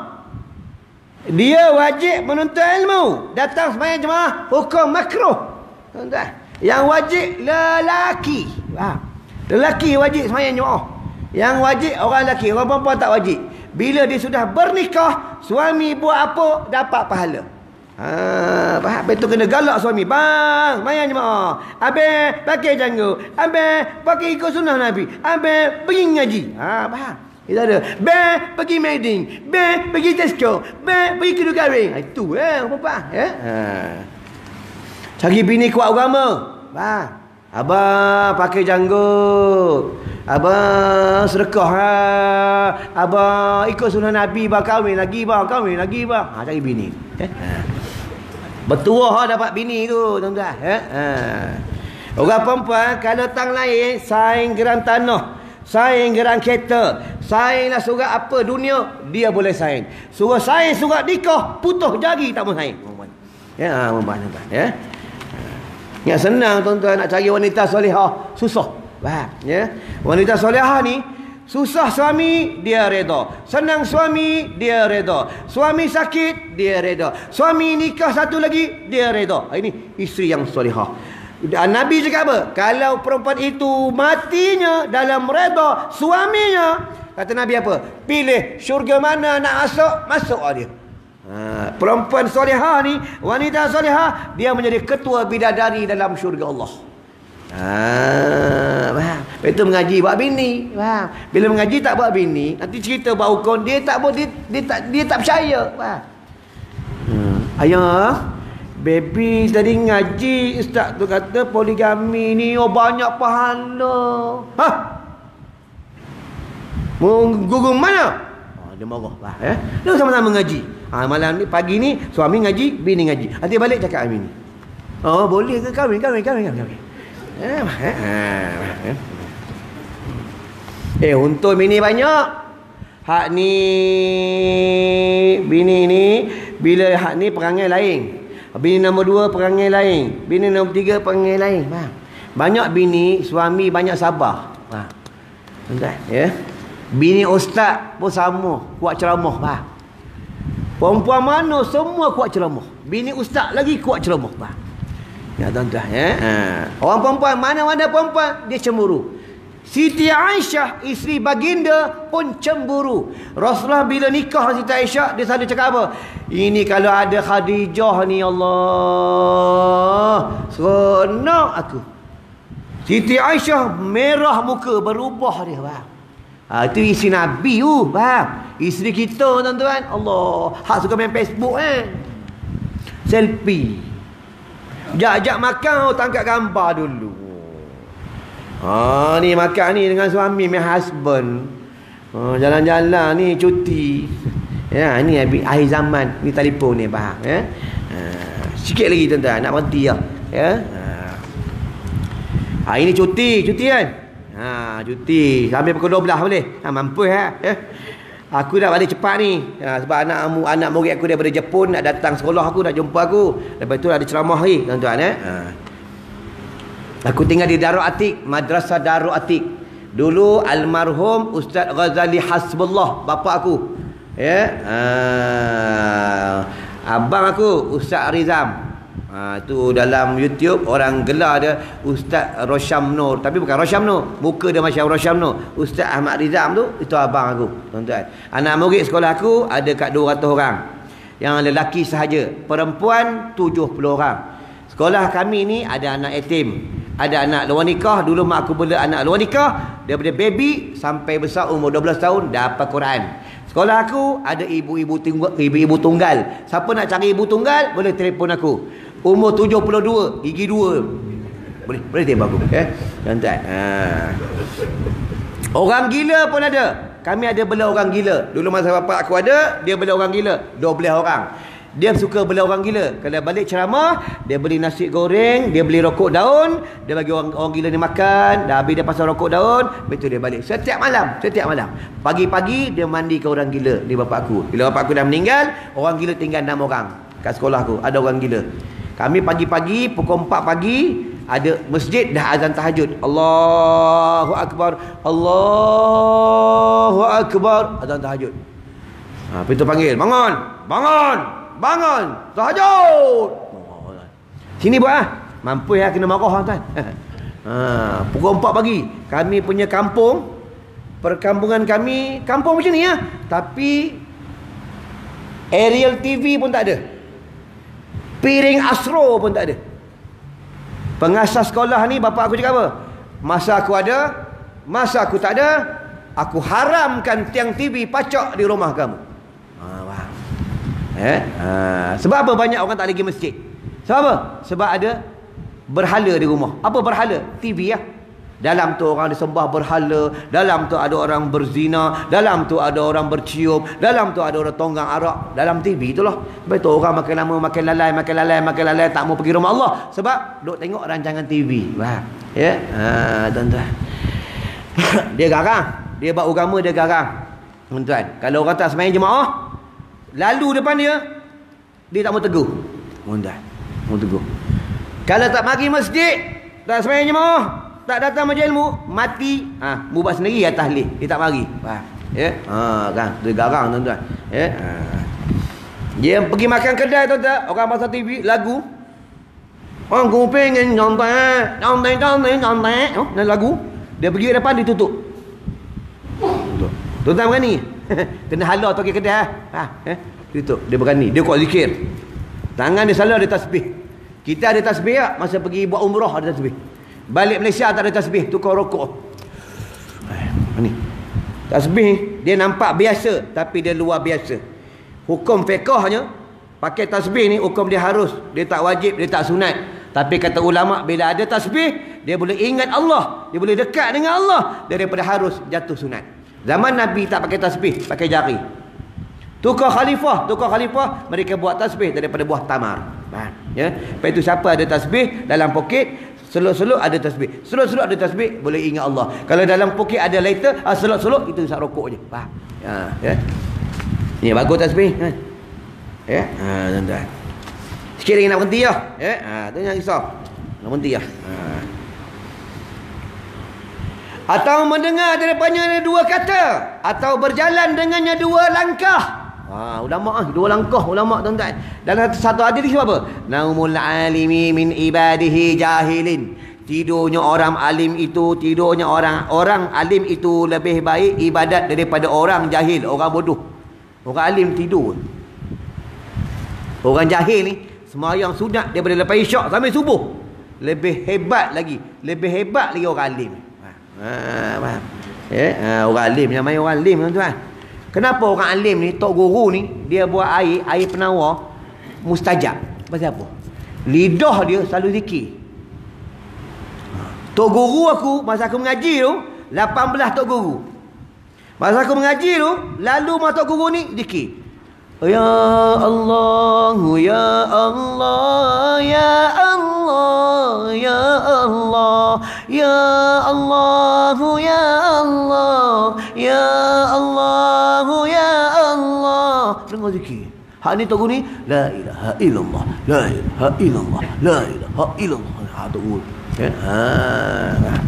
Dia wajib menuntut ilmu. Datang semayang jemaah. Hukum makruh. Tuan-tuan. Yang wajib lelaki. Ha. Lelaki wajib semayang jemaah. Yang wajib orang lelaki. Orang perempuan tak wajib. Bila dia sudah bernikah. Suami buat apa. Dapat pahala. Ha, faham? Betul kena galak suami. Bang, semayang jemaah. Habis pakai janggut. Habis pakai ikut sunnah Nabi. Habis pergi ngaji. Ha, faham? Itu ada. Be pergi meeting. Be pergi Tesco. Be pergi kedua kahwin. Ha, itu eh apa ya. Ha. Cari bini kuat agama. Ba. Abang pakai janggut. Abang sedekah ha. Abang ikut sunnah Nabi ba kahwin lagi ba kahwin lagi ba. Ha cari bini. Eh. Ha. Betul ha dapat bini tu tuan-tuan. Eh. Ha. Orang perempuan kalau tang lain saing geran tanah Saing geran kereta. Sainglah surat apa dunia. Dia boleh saing. Suruh saing surat nikah. Putus jari tak mau saing. Ya, memang nampak. Ya. Ya senang tuan-tuan nak cari wanita solehah. Susah. Faham? Ya. Wanita solehah ni. Susah suami, dia reda. Senang suami, dia reda. Suami sakit, dia reda. Suami nikah satu lagi, dia reda. Ini isteri yang solehah. Nabi cakap apa? Kalau perempuan itu matinya dalam reda suaminya, kata Nabi apa? Pilih syurga mana nak masuk, masuk dia. Ha, perempuan solehah ni, wanita solehah, dia menjadi ketua bidadari dalam syurga Allah. Ha, faham? Itu mengaji buat bini, faham? Bila mengaji tak buat bini, nanti cerita buat hukum, dia tak dia, dia tak dia tak percaya, faham? Hmm. Ayah, Baby tadi ngaji Ustaz tu kata poligami ni oh banyak pahala. Ha? Mau guru mana? Oh, dia marah lah. Eh? Dia sama-sama ngaji. Ha, malam ni, pagi ni suami ngaji, bini ngaji. Nanti balik cakap Amin ni. Oh boleh ke kahwin, kahwin, kahwin, kahwin. Eh, eh, eh. eh untuk bini banyak. Hak ni bini ni bila hak ni perangai lain. Bini nombor dua perangai lain. Bini nombor tiga perangai lain. Faham? Banyak bini, suami banyak sabar. Faham? Tuan-tuan, ya. Bini ustaz pun sama. Kuat ceramah. Faham? Perempuan mana semua kuat ceramah. Bini ustaz lagi kuat ceramah. Ya tuan-tuan, ya. Ha. Orang perempuan, mana-mana perempuan, dia cemburu. Siti Aisyah isteri baginda pun cemburu. Rasulullah bila nikah Siti Aisyah dia selalu cakap apa? Ini kalau ada Khadijah ni Allah. Seronok aku. Siti Aisyah merah muka berubah dia bang. Ha, itu isteri Nabi tu uh, bang. Isteri kita tuan-tuan. Allah. Hak suka main Facebook eh. Selfie. Jak-jak makan oh, tangkap gambar dulu. Ha ni makan ni dengan suami my husband. Ha jalan-jalan ni cuti. Ya ni akhir zaman ni telefon ni faham ya. Ha sikit lagi tuan-tuan nak berhenti ya. Ya. Ha. ha ini cuti, cuti kan? Ha cuti sampai pukul 12 boleh. Ha mampu ha. Ya. Aku dah balik cepat ni. Ha, sebab anak anak murid aku daripada Jepun nak datang sekolah aku nak jumpa aku. Lepas tu ada ceramah lagi tuan-tuan ya. Ha. Aku tinggal di Darul Atik, Madrasah Darul Atik. Dulu almarhum Ustaz Ghazali Hasbullah, bapa aku. Ya. Uh, abang aku Ustaz Rizam. Ha, tu dalam YouTube orang gelar dia Ustaz Rosham Nur tapi bukan Rosham Nur muka dia macam Rosham Nur Ustaz Ahmad Rizam tu itu abang aku tuan-tuan anak murid sekolah aku ada kat 200 orang yang lelaki sahaja perempuan 70 orang Sekolah kami ni ada anak yatim. Ada anak luar nikah. Dulu mak aku bela anak luar nikah. Daripada baby sampai besar umur 12 tahun. Dapat Quran. Sekolah aku ada ibu-ibu tunggal. Siapa nak cari ibu tunggal? Boleh telefon aku. Umur 72. Gigi 2. Boleh. Boleh tembak aku. Eh? Tuan-tuan. Ha. Orang gila pun ada. Kami ada bela orang gila. Dulu masa bapak aku ada. Dia bela orang gila. 12 orang. Dia suka beli orang gila. Kalau balik ceramah, dia beli nasi goreng, dia beli rokok daun, dia bagi orang orang gila ni makan, dah habis dia pasang rokok daun, betul dia balik. Setiap malam, setiap malam. Pagi-pagi dia mandi ke orang gila di bapak aku. Bila bapak aku dah meninggal, orang gila tinggal enam orang kat sekolah aku. Ada orang gila. Kami pagi-pagi pukul 4 pagi ada masjid dah azan tahajud. Allahu akbar. Allahu akbar. Azan tahajud. Ha, pintu panggil, bangun, bangun. Bangun. Tahajud. Sini buat ah. Mampu ya kena marah tuan. Ha, pukul 4 pagi. Kami punya kampung perkampungan kami kampung macam ni ya. Tapi aerial TV pun tak ada. Piring astro pun tak ada. Pengasas sekolah ni bapak aku cakap apa? Masa aku ada, masa aku tak ada, aku haramkan tiang TV pacak di rumah kamu. Eh? Ha, sebab apa banyak orang tak lagi masjid? Sebab apa? Sebab ada berhala di rumah. Apa berhala? TV ya. Dalam tu orang disembah berhala, dalam tu ada orang berzina, dalam tu ada orang bercium, dalam tu ada orang tonggang arak, dalam TV itulah. Sebab tu orang makin lama makin lalai, makin lalai, makin lalai tak mau pergi rumah Allah sebab duk tengok rancangan TV. Faham? Ya. Ha, tuan-tuan. dia garang. Dia buat agama dia garang. Tuan-tuan, kalau orang tak sembahyang jemaah, Lalu depan dia Dia tak mau teguh Mudah Mau teguh Kalau tak mari masjid Tak semayang jemaah Tak datang majlis ilmu Mati ha, Mu buat sendiri atas lih Dia tak mari Faham Ya ha, kan Dia garang tuan-tuan Ya ha. Dia pergi makan kedai tuan-tuan Orang pasal TV Lagu Orang ku pengen nyontek Nyontek nyontek nyontek oh, lagu Dia pergi ke depan Dia tutup Tuan-tuan berani Kena halau tu kedai ha. ha. Eh? Itu dia berani. Dia kuat zikir. Tangan dia selalu ada tasbih. Kita ada tasbih tak? Masa pergi buat umrah ada tasbih. Balik Malaysia tak ada tasbih, tukar rokok. Eh, ni. Tasbih dia nampak biasa tapi dia luar biasa. Hukum fiqahnya pakai tasbih ni hukum dia harus, dia tak wajib, dia tak sunat. Tapi kata ulama bila ada tasbih, dia boleh ingat Allah, dia boleh dekat dengan Allah daripada harus jatuh sunat. Zaman Nabi tak pakai tasbih, pakai jari. Tukar khalifah, tukar khalifah, mereka buat tasbih daripada buah tamar. Ha, ya. Lepas itu siapa ada tasbih dalam poket, seluk-seluk ada tasbih. Seluk-seluk ada tasbih, boleh ingat Allah. Kalau dalam poket ada lighter, ah, seluk-seluk itu isap rokok je. Faham? Ha, ya. Ni bagus tasbih. Ha. Ya, ha, tuan-tuan. Sikit lagi nak berhenti ya. Ya, ha, tu jangan risau. Nak berhenti ya. Ha. Atau mendengar daripadanya dua kata Atau berjalan dengannya dua langkah Ha, ulama ah dua langkah ulama tuan-tuan. Dalam satu hadis sebab apa? Naumul alimi min ibadihi jahilin. Tidurnya orang alim itu, tidurnya orang orang alim itu lebih baik ibadat daripada orang jahil, orang bodoh. Orang alim tidur. Orang jahil ni semayang sunat daripada lepas isyak sampai subuh. Lebih hebat lagi, lebih hebat lagi orang alim. Ha, faham. Eh, ha, orang alim yang main orang alim tuan-tuan. Kenapa orang alim ni, tok guru ni, dia buat air, air penawar mustajab. Pasal apa? Lidah dia selalu zikir. Tok guru aku masa aku mengaji tu 18 tok guru. Masa aku mengaji tu lalu mak tok guru ni zikir. Ya Allah, ya Allah, ya Allah, ya Allah, ya Allah, ya Allah, ya Allah, ya Allah. Dengar zikir. Hak ni tunggu ni la ilaha illallah, la ilaha illallah, la ilaha illallah. Ha tu. Ya. Ha.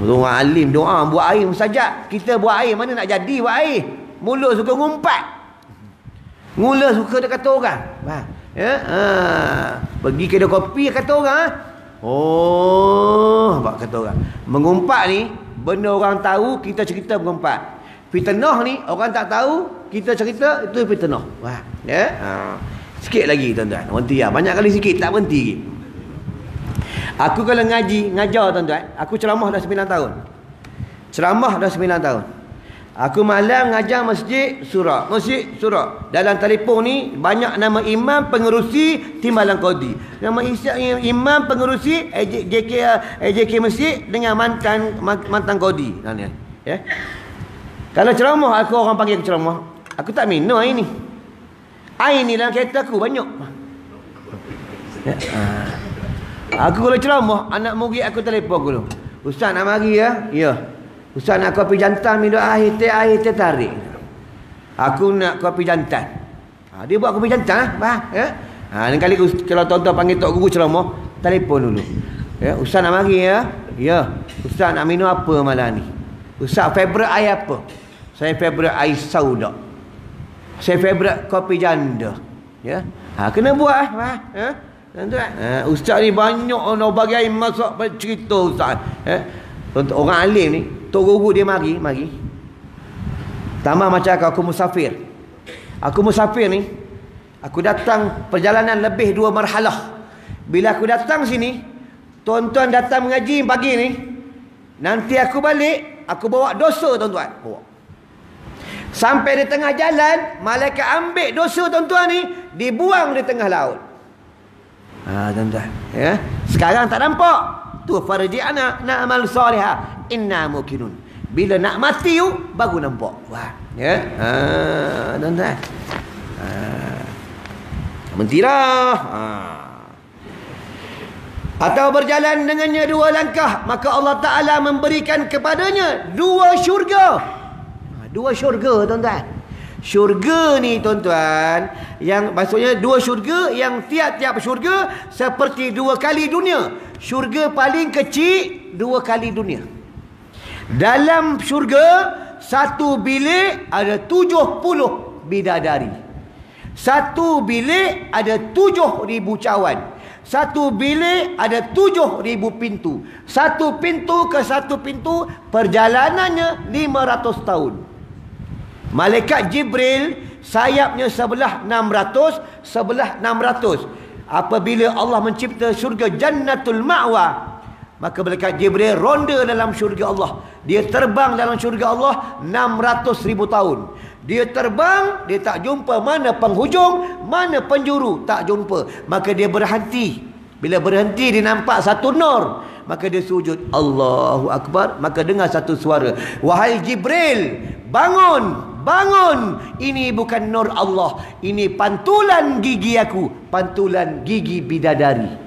Doa alim doa buat air mustajab. Kita buat air mana nak jadi buat air? Mulut suka ngumpat. Mula suka dia kata orang. Ha. Ya? Ha. Pergi kedai kopi kata orang. Ha? Oh, apa kata orang. Mengumpat ni, benda orang tahu, kita cerita mengumpat. Fitnah ni, orang tak tahu, kita cerita, itu fitnah. Ha. Ya? Ha. Sikit lagi tuan-tuan. Berhenti ya. Banyak kali sikit, tak berhenti lagi. Aku kalau ngaji, ngajar tuan-tuan, aku ceramah dah 9 tahun. Ceramah dah 9 tahun. Aku malam ngajar masjid surah, masjid surah. Dalam telefon ni banyak nama imam pengerusi timbalan qadi. Nama imam pengerusi AJK AJK masjid dengan mantan mantan qadi. Nah ni. Ya. Kalau ceramah aku orang panggil aku ceramah, aku tak minum air ni. Air ni dalam kereta aku banyak. Ya. Aku kalau ceramah, anak murid aku telefon aku tu. Ustaz nak mari ya? Ya. Ustaz nak kopi jantan minum air teh air teh tarik. Aku nak kopi jantan. Ha, dia buat kopi jantan lah. Ya? Ha, ni kali kalau tuan-tuan panggil tok guru ceramah, telefon dulu. Ya, Ustaz nak mari ya? Ya. Ustaz nak minum apa malam ni? Ustaz favorite air apa? Saya favorite air sauda. Saya favorite kopi janda. Ya. Ha, kena buat ah. Ha? Tuan-tuan. Ha, ustaz ni banyak nak bagi air masak cerita ustaz. Ya. Untuk orang alim ni, Tok guru dia mari, mari. Tambah macam aku, aku musafir. Aku musafir ni, aku datang perjalanan lebih dua marhalah. Bila aku datang sini, tuan-tuan datang mengaji pagi ni, nanti aku balik, aku bawa dosa tuan-tuan. Bawa. Sampai di tengah jalan, malaikat ambil dosa tuan-tuan ni, dibuang di tengah laut. Ha, tuan-tuan. Ya? Sekarang tak nampak. Tu farji anak nak amal salihah inna mukinun bila nak mati tu baru nampak. Wah ya? Ha tuan-tuan. Ha. Mentilah. Ha. Atau berjalan dengannya dua langkah maka Allah Taala memberikan kepadanya dua syurga. Ha, dua syurga tuan-tuan. Syurga ni tuan-tuan yang maksudnya dua syurga yang tiap-tiap syurga seperti dua kali dunia. Syurga paling kecil dua kali dunia dalam syurga satu bilik ada tujuh puluh bidadari. Satu bilik ada tujuh ribu cawan. Satu bilik ada tujuh ribu pintu. Satu pintu ke satu pintu perjalanannya lima ratus tahun. Malaikat Jibril sayapnya sebelah enam ratus, sebelah enam ratus. Apabila Allah mencipta syurga Jannatul Ma'wa, Maka malaikat Jibril ronda dalam syurga Allah. Dia terbang dalam syurga Allah 600 ribu tahun. Dia terbang, dia tak jumpa mana penghujung, mana penjuru. Tak jumpa. Maka dia berhenti. Bila berhenti dia nampak satu nur. Maka dia sujud. Allahu Akbar. Maka dengar satu suara. Wahai Jibril, bangun. Bangun. Ini bukan nur Allah. Ini pantulan gigi aku. Pantulan gigi bidadari.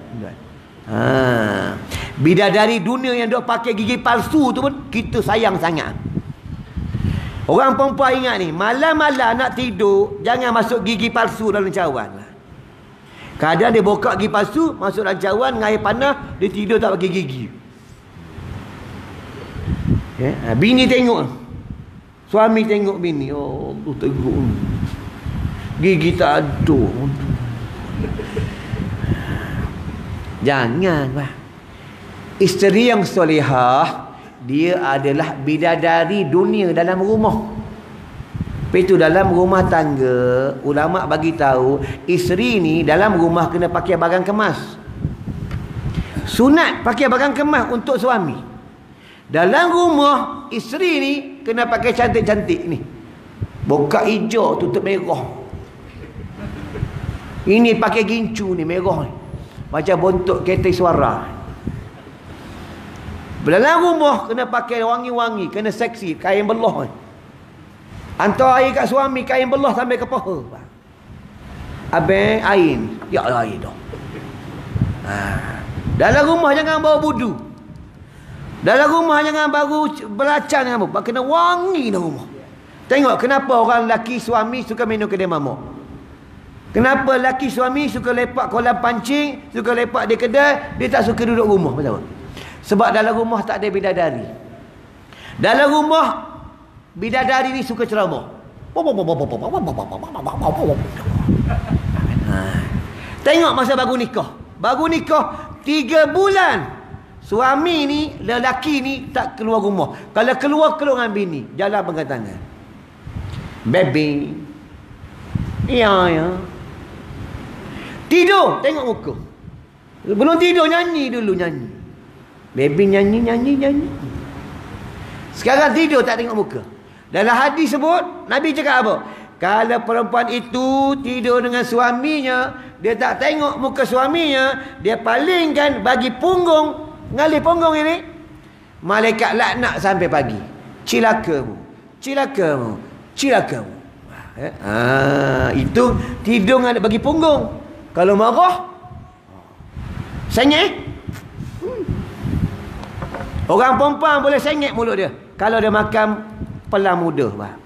Haa. Bidadari dunia yang dok pakai gigi palsu tu pun kita sayang sangat. Orang perempuan ingat ni, malam-malam nak tidur, jangan masuk gigi palsu dalam cawan. Kadang dia buka gigi palsu, masuk dalam cawan dengan air panas, dia tidur tak pakai gigi. Ya, ha, bini tengok. Suami tengok bini. Oh, Allah tengok. Gigi tak ada. Jangan, Pak isteri yang solehah dia adalah bidadari dunia dalam rumah. Lepas itu dalam rumah tangga ulama bagi tahu isteri ni dalam rumah kena pakai barang kemas. Sunat pakai barang kemas untuk suami. Dalam rumah isteri ni kena pakai cantik-cantik ni. Buka hijau tutup merah. Ini pakai gincu ni merah ni macam bontok ketek suara dalam rumah kena pakai wangi-wangi, kena seksi, kain belah. Hantar air kat suami, kain belah sampai ke paha. Abang air. Ya Allah air dah. Ha. Dalam rumah jangan bawa budu. Dalam rumah jangan baru belacan dengan apa. Kena wangi dalam rumah. Tengok kenapa orang lelaki suami suka minum kedai mamak. Kenapa lelaki suami suka lepak kolam pancing, suka lepak di kedai, dia tak suka duduk rumah. Apa? Sebab dalam rumah tak ada bidadari. Dalam rumah bidadari ni suka ceramah. Tengok masa baru nikah. Baru nikah tiga bulan. Suami ni, lelaki ni tak keluar rumah. Kalau keluar, keluar dengan bini. Jalan pegang tangan. Baby. Ya, ya. Tidur, tengok muka. Belum tidur nyanyi dulu nyanyi. Baby nyanyi nyanyi nyanyi. Sekarang tidur tak tengok muka. Dalam hadis sebut Nabi cakap apa? Kalau perempuan itu tidur dengan suaminya, dia tak tengok muka suaminya, dia palingkan bagi punggung, ngalih punggung ini, malaikat laknat sampai pagi. Cilakamu. Cilakamu. Cilakamu. Eh? Ah, itu tidur bagi punggung. Kalau marah, sengit. Orang perempuan boleh sengit mulut dia. Kalau dia makan pelan muda. Bah.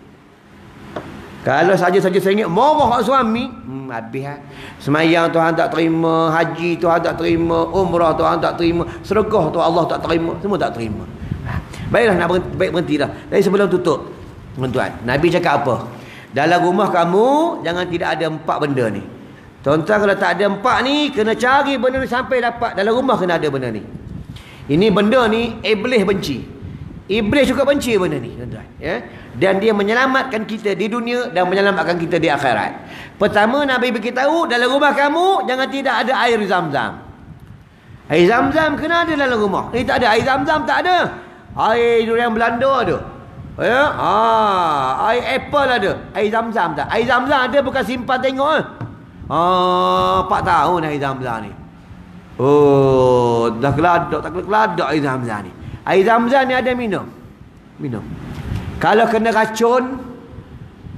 Kalau saja-saja ingat marah kat suami, hmm, habis ha. Semayang Tuhan tak terima, haji Tuhan tak terima, umrah Tuhan tak terima, sedekah Tuhan Allah tak terima, semua tak terima. Ha. Baiklah nak berhenti, baik berhenti dah. Tapi sebelum tutup, tuan Nabi cakap apa? Dalam rumah kamu jangan tidak ada empat benda ni. Tuan-tuan kalau tak ada empat ni, kena cari benda ni sampai dapat. Dalam rumah kena ada benda ni. Ini benda ni iblis benci. Iblis juga benci benda ni, tuan-tuan. Ya dan dia menyelamatkan kita di dunia dan menyelamatkan kita di akhirat. Pertama Nabi beritahu dalam rumah kamu jangan tidak ada air zam-zam. Air zam-zam kena ada dalam rumah. Ini tak ada air zam-zam tak ada. Air durian Belanda ada. Ya, ah, air apple ada. Air zam-zam tak? Air zam-zam ada bukan simpan tengok eh. Ah, 4 tahun air zam-zam ni. Oh, dah keladak tak keladak air zam-zam ni. Air zam-zam ni ada minum. Minum. Kalau kena racun,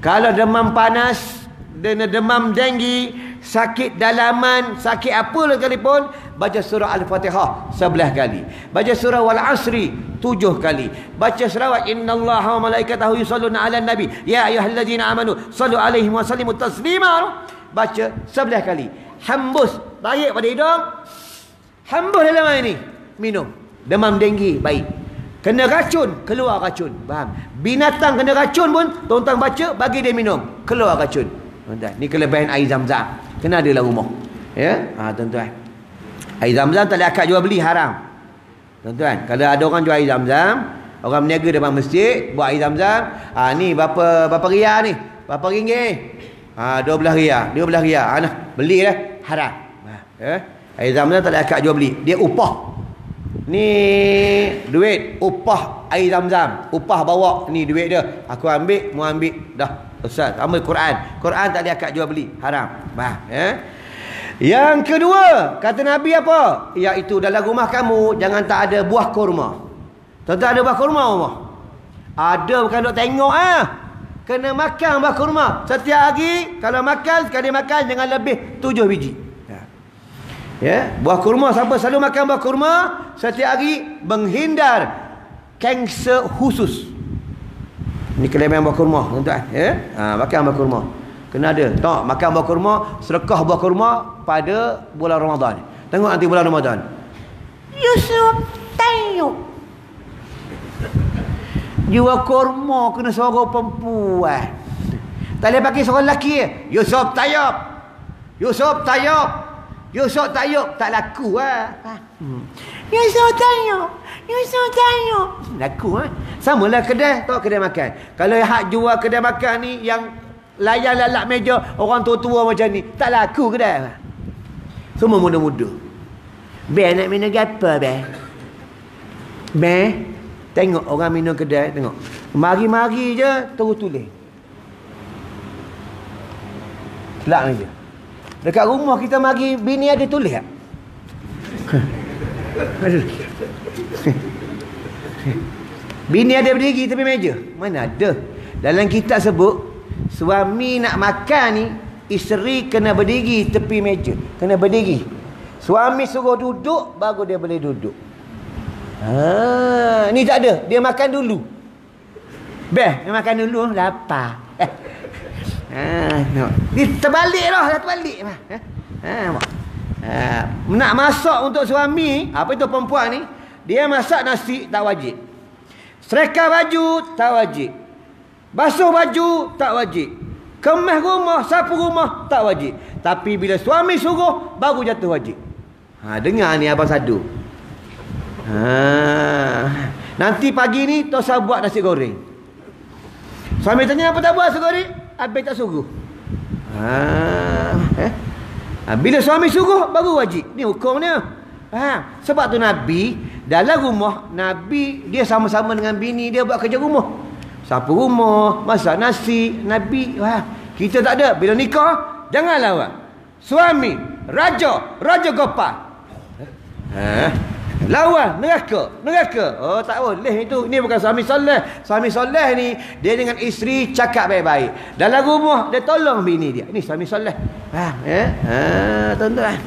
kalau demam panas, dan demam denggi, sakit dalaman, sakit apa sekalipun, baca surah Al-Fatihah sebelah kali. Baca surah Wal-Asri tujuh kali. Baca surah Inna Allah wa malaikatahu yusalluna ala nabi. Ya ayuhalladzina amanu sallu alaihi wa sallimu taslima. Baca sebelah kali. Hembus. Tarik pada hidung. Hembus dalam air ini. Minum. Demam denggi. Baik. Kena racun, keluar racun. Faham? Binatang kena racun pun, tuan-tuan baca, bagi dia minum. Keluar racun. Tuan-tuan, ni kelebihan air zam-zam. Kena ada dalam rumah. Ya? Ha, tuan-tuan. Air zam-zam tak boleh akad jual beli, haram. Tuan-tuan, kalau ada orang jual air zam-zam, orang berniaga depan masjid, buat air zam-zam, ha, ni berapa berapa ria ni? Berapa ringgit? Ha, 12 ria. 12 ria. Ha, nah, beli lah. Haram. Ha, ya? Air tak boleh akad jual beli. Dia upah. Ni duit upah air zam-zam. Upah bawa ni duit dia. Aku ambil, mau ambil. Dah. Ustaz, ambil Quran. Quran tak ada akad jual beli. Haram. Bah, ya. Yang kedua, kata Nabi apa? Iaitu dalam rumah kamu jangan tak ada buah kurma. Tak ada buah kurma rumah. Ada bukan duk tengok ah. Kena makan buah kurma. Setiap hari kalau makan sekali makan jangan lebih tujuh biji. Ya, buah kurma siapa selalu makan buah kurma setiap hari menghindar kanser khusus. Ini kelebihan buah kurma, tuan-tuan, ya. Ha, makan buah kurma. Kena ada. Tak makan buah kurma, sedekah buah kurma pada bulan Ramadan. Tengok nanti bulan Ramadan. Yusuf tengok. Jual kurma kena suara perempuan. Tak boleh pakai suara lelaki. Yusuf tayop. Yusuf tayop. Yusuf tayuk tak laku lah. Hmm. Yusuf tayuk. Yusuf tayuk. Laku lah. Sama lah kedai. Tahu kedai makan. Kalau hak jual kedai makan ni yang layan lalak meja orang tua-tua macam ni. Tak laku kedai. Semua muda-muda. Be nak minum apa be? Be. Tengok orang minum kedai. Tengok. Mari-mari je terus tulis. Selak meja. Dekat rumah kita mari bini ada tulis tak? bini ada berdiri tepi meja. Mana ada? Dalam kitab sebut suami nak makan ni isteri kena berdiri tepi meja. Kena berdiri. Suami suruh duduk baru dia boleh duduk. Ha, ni tak ada. Dia makan dulu. Beh, dia makan dulu lapar. Ha, no. Ni terbalik lah, dah terbalik. Ha. Ha, ha. Nak masak untuk suami, apa itu perempuan ni? Dia masak nasi tak wajib. Sereka baju tak wajib. Basuh baju tak wajib. Kemah rumah, sapu rumah tak wajib. Tapi bila suami suruh baru jatuh wajib. Ha, dengar ni abang sadu. Ha. Nanti pagi ni Tosa buat nasi goreng. Suami tanya apa tak buat nasi goreng? Habis tak suruh. Ha, eh? Ha, bila suami suruh baru wajib. Ni hukumnya. Ha, sebab tu Nabi dalam rumah Nabi dia sama-sama dengan bini dia buat kerja rumah. Sapu rumah, masak nasi, Nabi ha, kita tak ada. Bila nikah jangan lawan. Suami, raja, raja gopal. Ha, lawan neraka, neraka. Oh tak boleh itu. Ini bukan suami soleh. Suami soleh ni dia dengan isteri cakap baik-baik. Dalam rumah dia tolong bini dia. Ini suami soleh. Faham ya? Ha, tuan-tuan.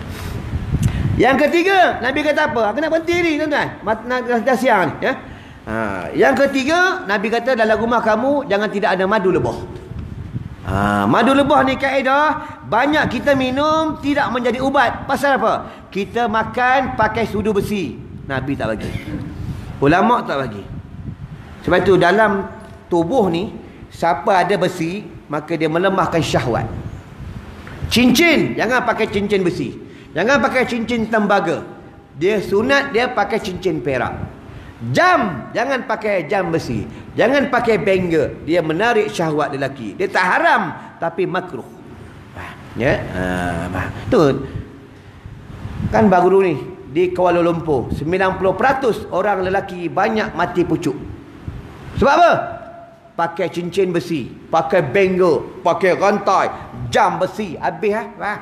Yang ketiga, Nabi kata apa? Aku nak berhenti ni, tuan-tuan. Nak dah siang ni, ya. Ha, yang ketiga, Nabi kata dalam rumah kamu jangan tidak ada madu lebah. Ha, madu lebah ni kaedah banyak kita minum tidak menjadi ubat. Pasal apa? Kita makan pakai sudu besi. Nabi tak bagi. Ulama tak bagi. Sebab itu dalam tubuh ni siapa ada besi maka dia melemahkan syahwat. Cincin, jangan pakai cincin besi. Jangan pakai cincin tembaga. Dia sunat dia pakai cincin perak. Jam, jangan pakai jam besi. Jangan pakai bengkel. Dia menarik syahwat lelaki. Dia tak haram tapi makruh. Ya. Ha, tu. Kan baru ni di Kuala Lumpur 90% orang lelaki banyak mati pucuk. Sebab apa? Pakai cincin besi, pakai bengkel, pakai rantai, jam besi habis ah. Ha?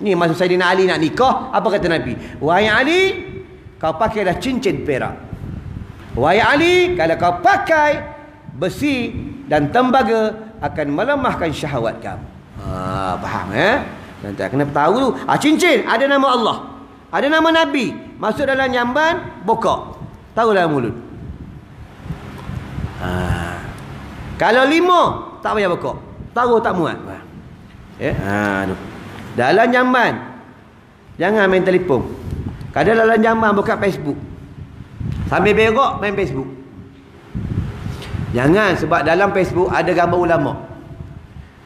Ni masa Saidina Ali nak nikah, apa kata Nabi? Wahai Ali, kau pakai dah cincin perak. Wahai Ali, kalau kau pakai besi dan tembaga akan melemahkan syahwat kamu. Ha, faham eh? Nanti kena tahu tu. Ah ha, cincin ada nama Allah. Ada nama Nabi. Masuk dalam jamban, bokok. Tahu dalam mulut. Ha. Kalau lima, tak payah bokok. Tahu tak muat. Ya, ha tu. Dalam jamban. Jangan main telefon. Kadang dalam jamban buka Facebook. Sambil berok main Facebook. Jangan sebab dalam Facebook ada gambar ulama.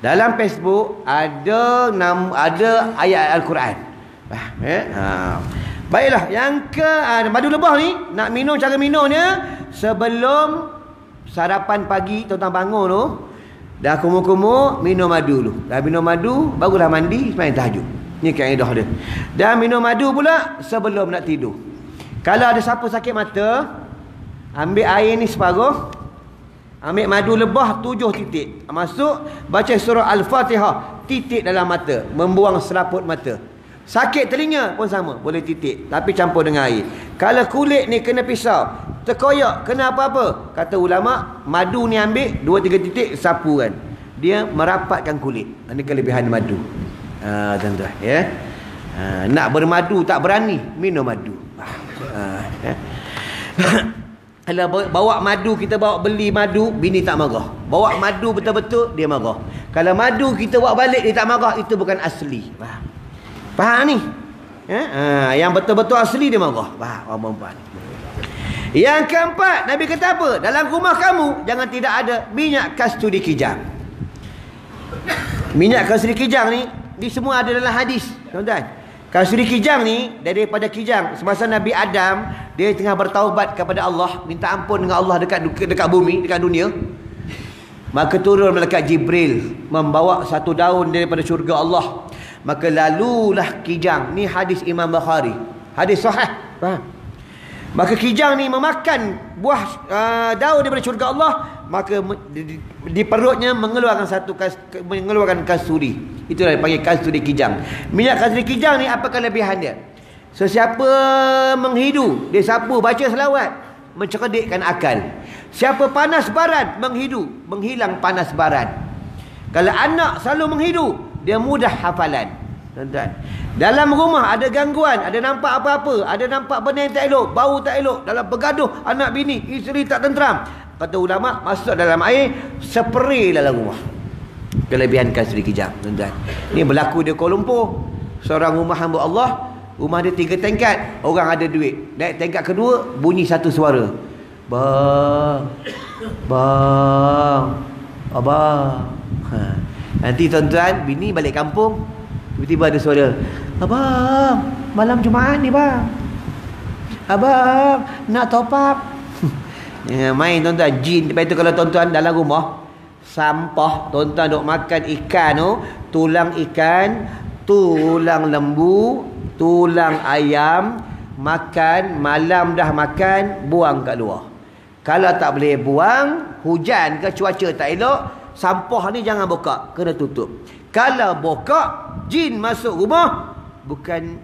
Dalam Facebook ada nam ada ayat Al-Quran. Eh? ha. Baiklah, yang ke uh, madu lebah ni nak minum cara minumnya sebelum sarapan pagi tuan-tuan bangun tu Dah kumur-kumur, minum madu dulu. Dah minum madu, barulah mandi, semain tahajud. Ni kaedah dia. Dan minum madu pula sebelum nak tidur. Kalau ada siapa sakit mata, ambil air ni separuh, ambil madu lebah tujuh titik. Masuk, baca surah Al-Fatihah, titik dalam mata. Membuang selaput mata. Sakit telinga pun sama, boleh titik. Tapi campur dengan air. Kalau kulit ni kena pisau, terkoyak, kena apa-apa. Kata ulama, madu ni ambil, dua tiga titik, sapu kan. Dia merapatkan kulit. Ini kelebihan madu. Ha, tuan-tuan. Ya. Ha, nak bermadu, tak berani, minum madu. Ha, ya. Kalau bawa madu, kita bawa beli madu, bini tak marah. Bawa madu betul-betul, dia marah. Kalau madu kita bawa balik, dia tak marah, itu bukan asli. Faham? Faham ni? Ya? Ha, yang betul-betul asli dia marah. Faham orang perempuan Yang keempat, Nabi kata apa? Dalam rumah kamu, jangan tidak ada minyak kasturi kijang. Minyak kasturi kijang ni, ni semua ada dalam hadis. Tuan-tuan. Kasturi kijang ni, daripada kijang. Semasa Nabi Adam, dia tengah bertaubat kepada Allah. Minta ampun dengan Allah dekat dekat bumi, dekat dunia. Maka turun malaikat Jibril membawa satu daun daripada syurga Allah maka lalulah kijang. Ni hadis Imam Bukhari. Hadis sahih. Faham? Maka kijang ni memakan buah uh, daun daripada syurga Allah maka di, di perutnya mengeluarkan satu kas, mengeluarkan kasuri itulah dipanggil kasuri kijang. Minyak kasuri kijang ni apa kelebihan dia? Sesiapa menghidu dia sapu baca selawat mencerdikkan akal. Siapa panas baran menghidu menghilang panas baran kalau anak selalu menghidu dia mudah hafalan tuan-tuan. Dalam rumah ada gangguan ada nampak apa-apa ada nampak benda yang tak elok bau tak elok dalam bergaduh anak bini isteri tak tenteram kata ulama masuk dalam air spray dalam rumah. Kelebihan kasri kijang tuan-tuan. Ni berlaku di Kuala Lumpur. Seorang rumah hamba Allah rumah dia tiga tingkat orang ada duit. Naik tingkat kedua bunyi satu suara. Bang bang abang. Ha. Nanti tuan-tuan, bini balik kampung, tiba-tiba ada suara, "Abang, malam Jumaat ni, bang. Abang, nak top up." ya, main tuan-tuan, jin. Lepas itu kalau tuan-tuan dalam rumah, sampah, tuan-tuan duk makan ikan tu, tulang ikan, tulang lembu tulang ayam makan malam dah makan buang kat luar kalau tak boleh buang hujan ke cuaca tak elok sampah ni jangan buka kena tutup. Kalau buka jin masuk rumah bukan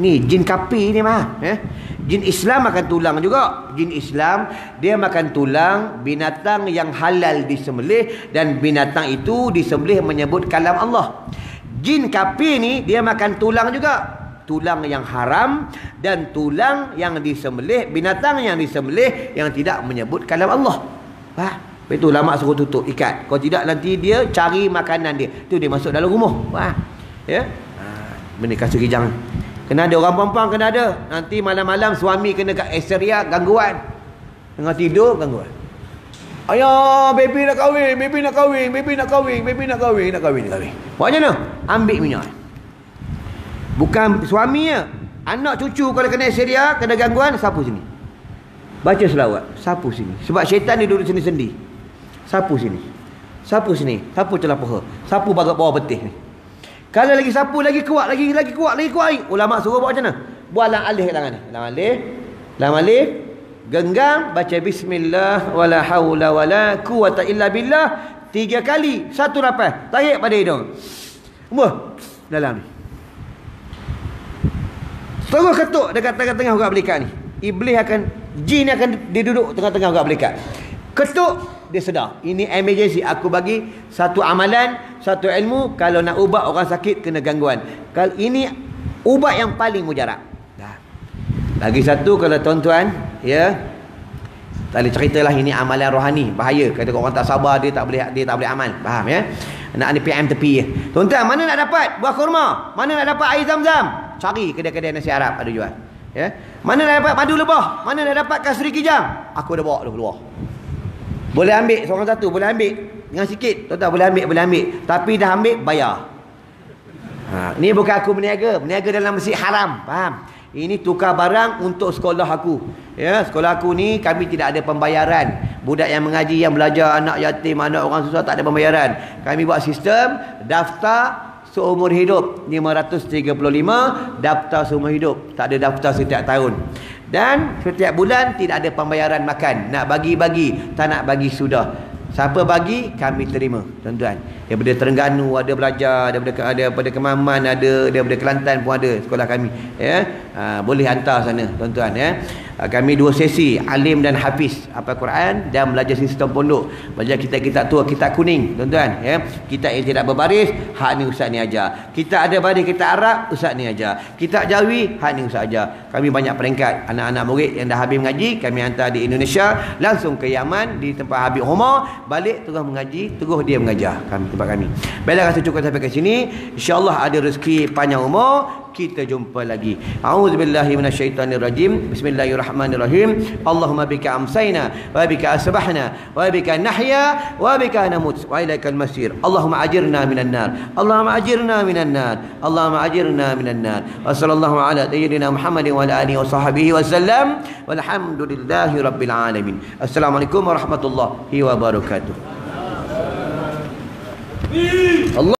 ni jin kapi ni mah eh? Jin Islam makan tulang juga. Jin Islam dia makan tulang binatang yang halal disembelih dan binatang itu disembelih menyebut kalam Allah. Jin kapi ni dia makan tulang juga. Tulang yang haram dan tulang yang disembelih binatang yang disembelih yang tidak menyebut kalam Allah. Faham itu lama suruh tutup ikat kalau tidak nanti dia cari makanan dia tu dia masuk dalam rumah faham ya ha, benda kasut kijang kena ada orang perempuan kena ada nanti malam-malam suami kena kat eksteria gangguan tengah tidur gangguan Ayah, baby nak kahwin, baby nak kahwin, baby nak kahwin, baby nak kahwin, nak kahwin, nak kahwin. Buat macam mana? Ambil minyak. Bukan suaminya. Anak cucu kalau kena seria, kena gangguan, sapu sini. Baca selawat, sapu sini. Sebab syaitan dia duduk sini sendi. Sapu sini. Sapu sini. Sapu celah paha. Sapu bagai bawah betih ni. Kalau lagi sapu lagi kuat, lagi lagi kuat, lagi kuat. Ulama suruh buat macam mana? Buat lang alih tangan ni. Lang alih. Lang alih. Genggam baca bismillah wala haula wala quwata illa billah tiga kali satu nafas tarik pada hidung. Wah, dalam ni. Terus ketuk dekat tengah-tengah urat belikat ni. Iblis akan jin akan diduduk tengah-tengah urat belikat. Ketuk dia sedar. Ini emergency. Aku bagi satu amalan, satu ilmu kalau nak ubat orang sakit kena gangguan. Kalau ini ubat yang paling mujarab. Dah. Lagi satu kalau tuan-tuan, ya. Tak boleh ceritalah ini amalan rohani, bahaya. Kata orang tak sabar dia tak boleh dia tak boleh amal. Faham ya? Nak ni PM tepi ya. Tuan-tuan, mana nak dapat buah kurma? Mana nak dapat air zam-zam? Cari kedai-kedai nasi Arab ada jual. Ya. Mana nak dapat madu lebah? Mana nak dapat kasri kijang? Aku dah bawa dah keluar. Boleh ambil seorang satu, boleh ambil. Dengan sikit. Tuan-tuan boleh ambil, boleh ambil. Tapi dah ambil, bayar. Ha, ni bukan aku berniaga. Berniaga dalam masjid haram. Faham? Ini tukar barang untuk sekolah aku. Ya, sekolah aku ni kami tidak ada pembayaran. Budak yang mengaji, yang belajar, anak yatim, anak orang susah tak ada pembayaran. Kami buat sistem daftar seumur hidup 535 daftar seumur hidup tak ada daftar setiap tahun dan setiap bulan tidak ada pembayaran makan. Nak bagi-bagi tak nak bagi sudah. Siapa bagi kami terima tuan-tuan daripada Terengganu ada belajar daripada ada daripada Kemaman ada daripada Kelantan pun ada sekolah kami ya. Ha, boleh hantar sana tuan-tuan ya. Ah, kami dua sesi alim dan hafiz apa Quran dan belajar sistem pondok. Belajar kita-kita tua kita kuning tuan-tuan ya. Kita yang tidak berbaris hak ni ustaz ni ajar. Kita ada baris kita Arab ustaz ni ajar. Kita Jawi hak ni ustaz ajar. Kami banyak peringkat. Anak-anak murid yang dah habis mengaji kami hantar di Indonesia langsung ke Yaman di tempat Habib Umar balik terus mengaji terus dia mengajar. Kami tempat kami baiklah rasa cukup sampai ke sini insyaallah ada rezeki panjang umur kita jumpa lagi. A'udzubillahi minasyaitonirrajim. Bismillahirrahmanirrahim. Allahumma bika amsayna wa bika asbahna wa bika nahya wa bika namut wa ilaikal masir. Allahumma ajirna minan nar. Allahumma ajirna minan nar. Allahumma ajirna minan nar. Wa sallallahu ala sayyidina Muhammadin wa alihi wa sahbihi wa sallam. Walhamdulillahi rabbil alamin. Assalamualaikum warahmatullahi wabarakatuh. Allah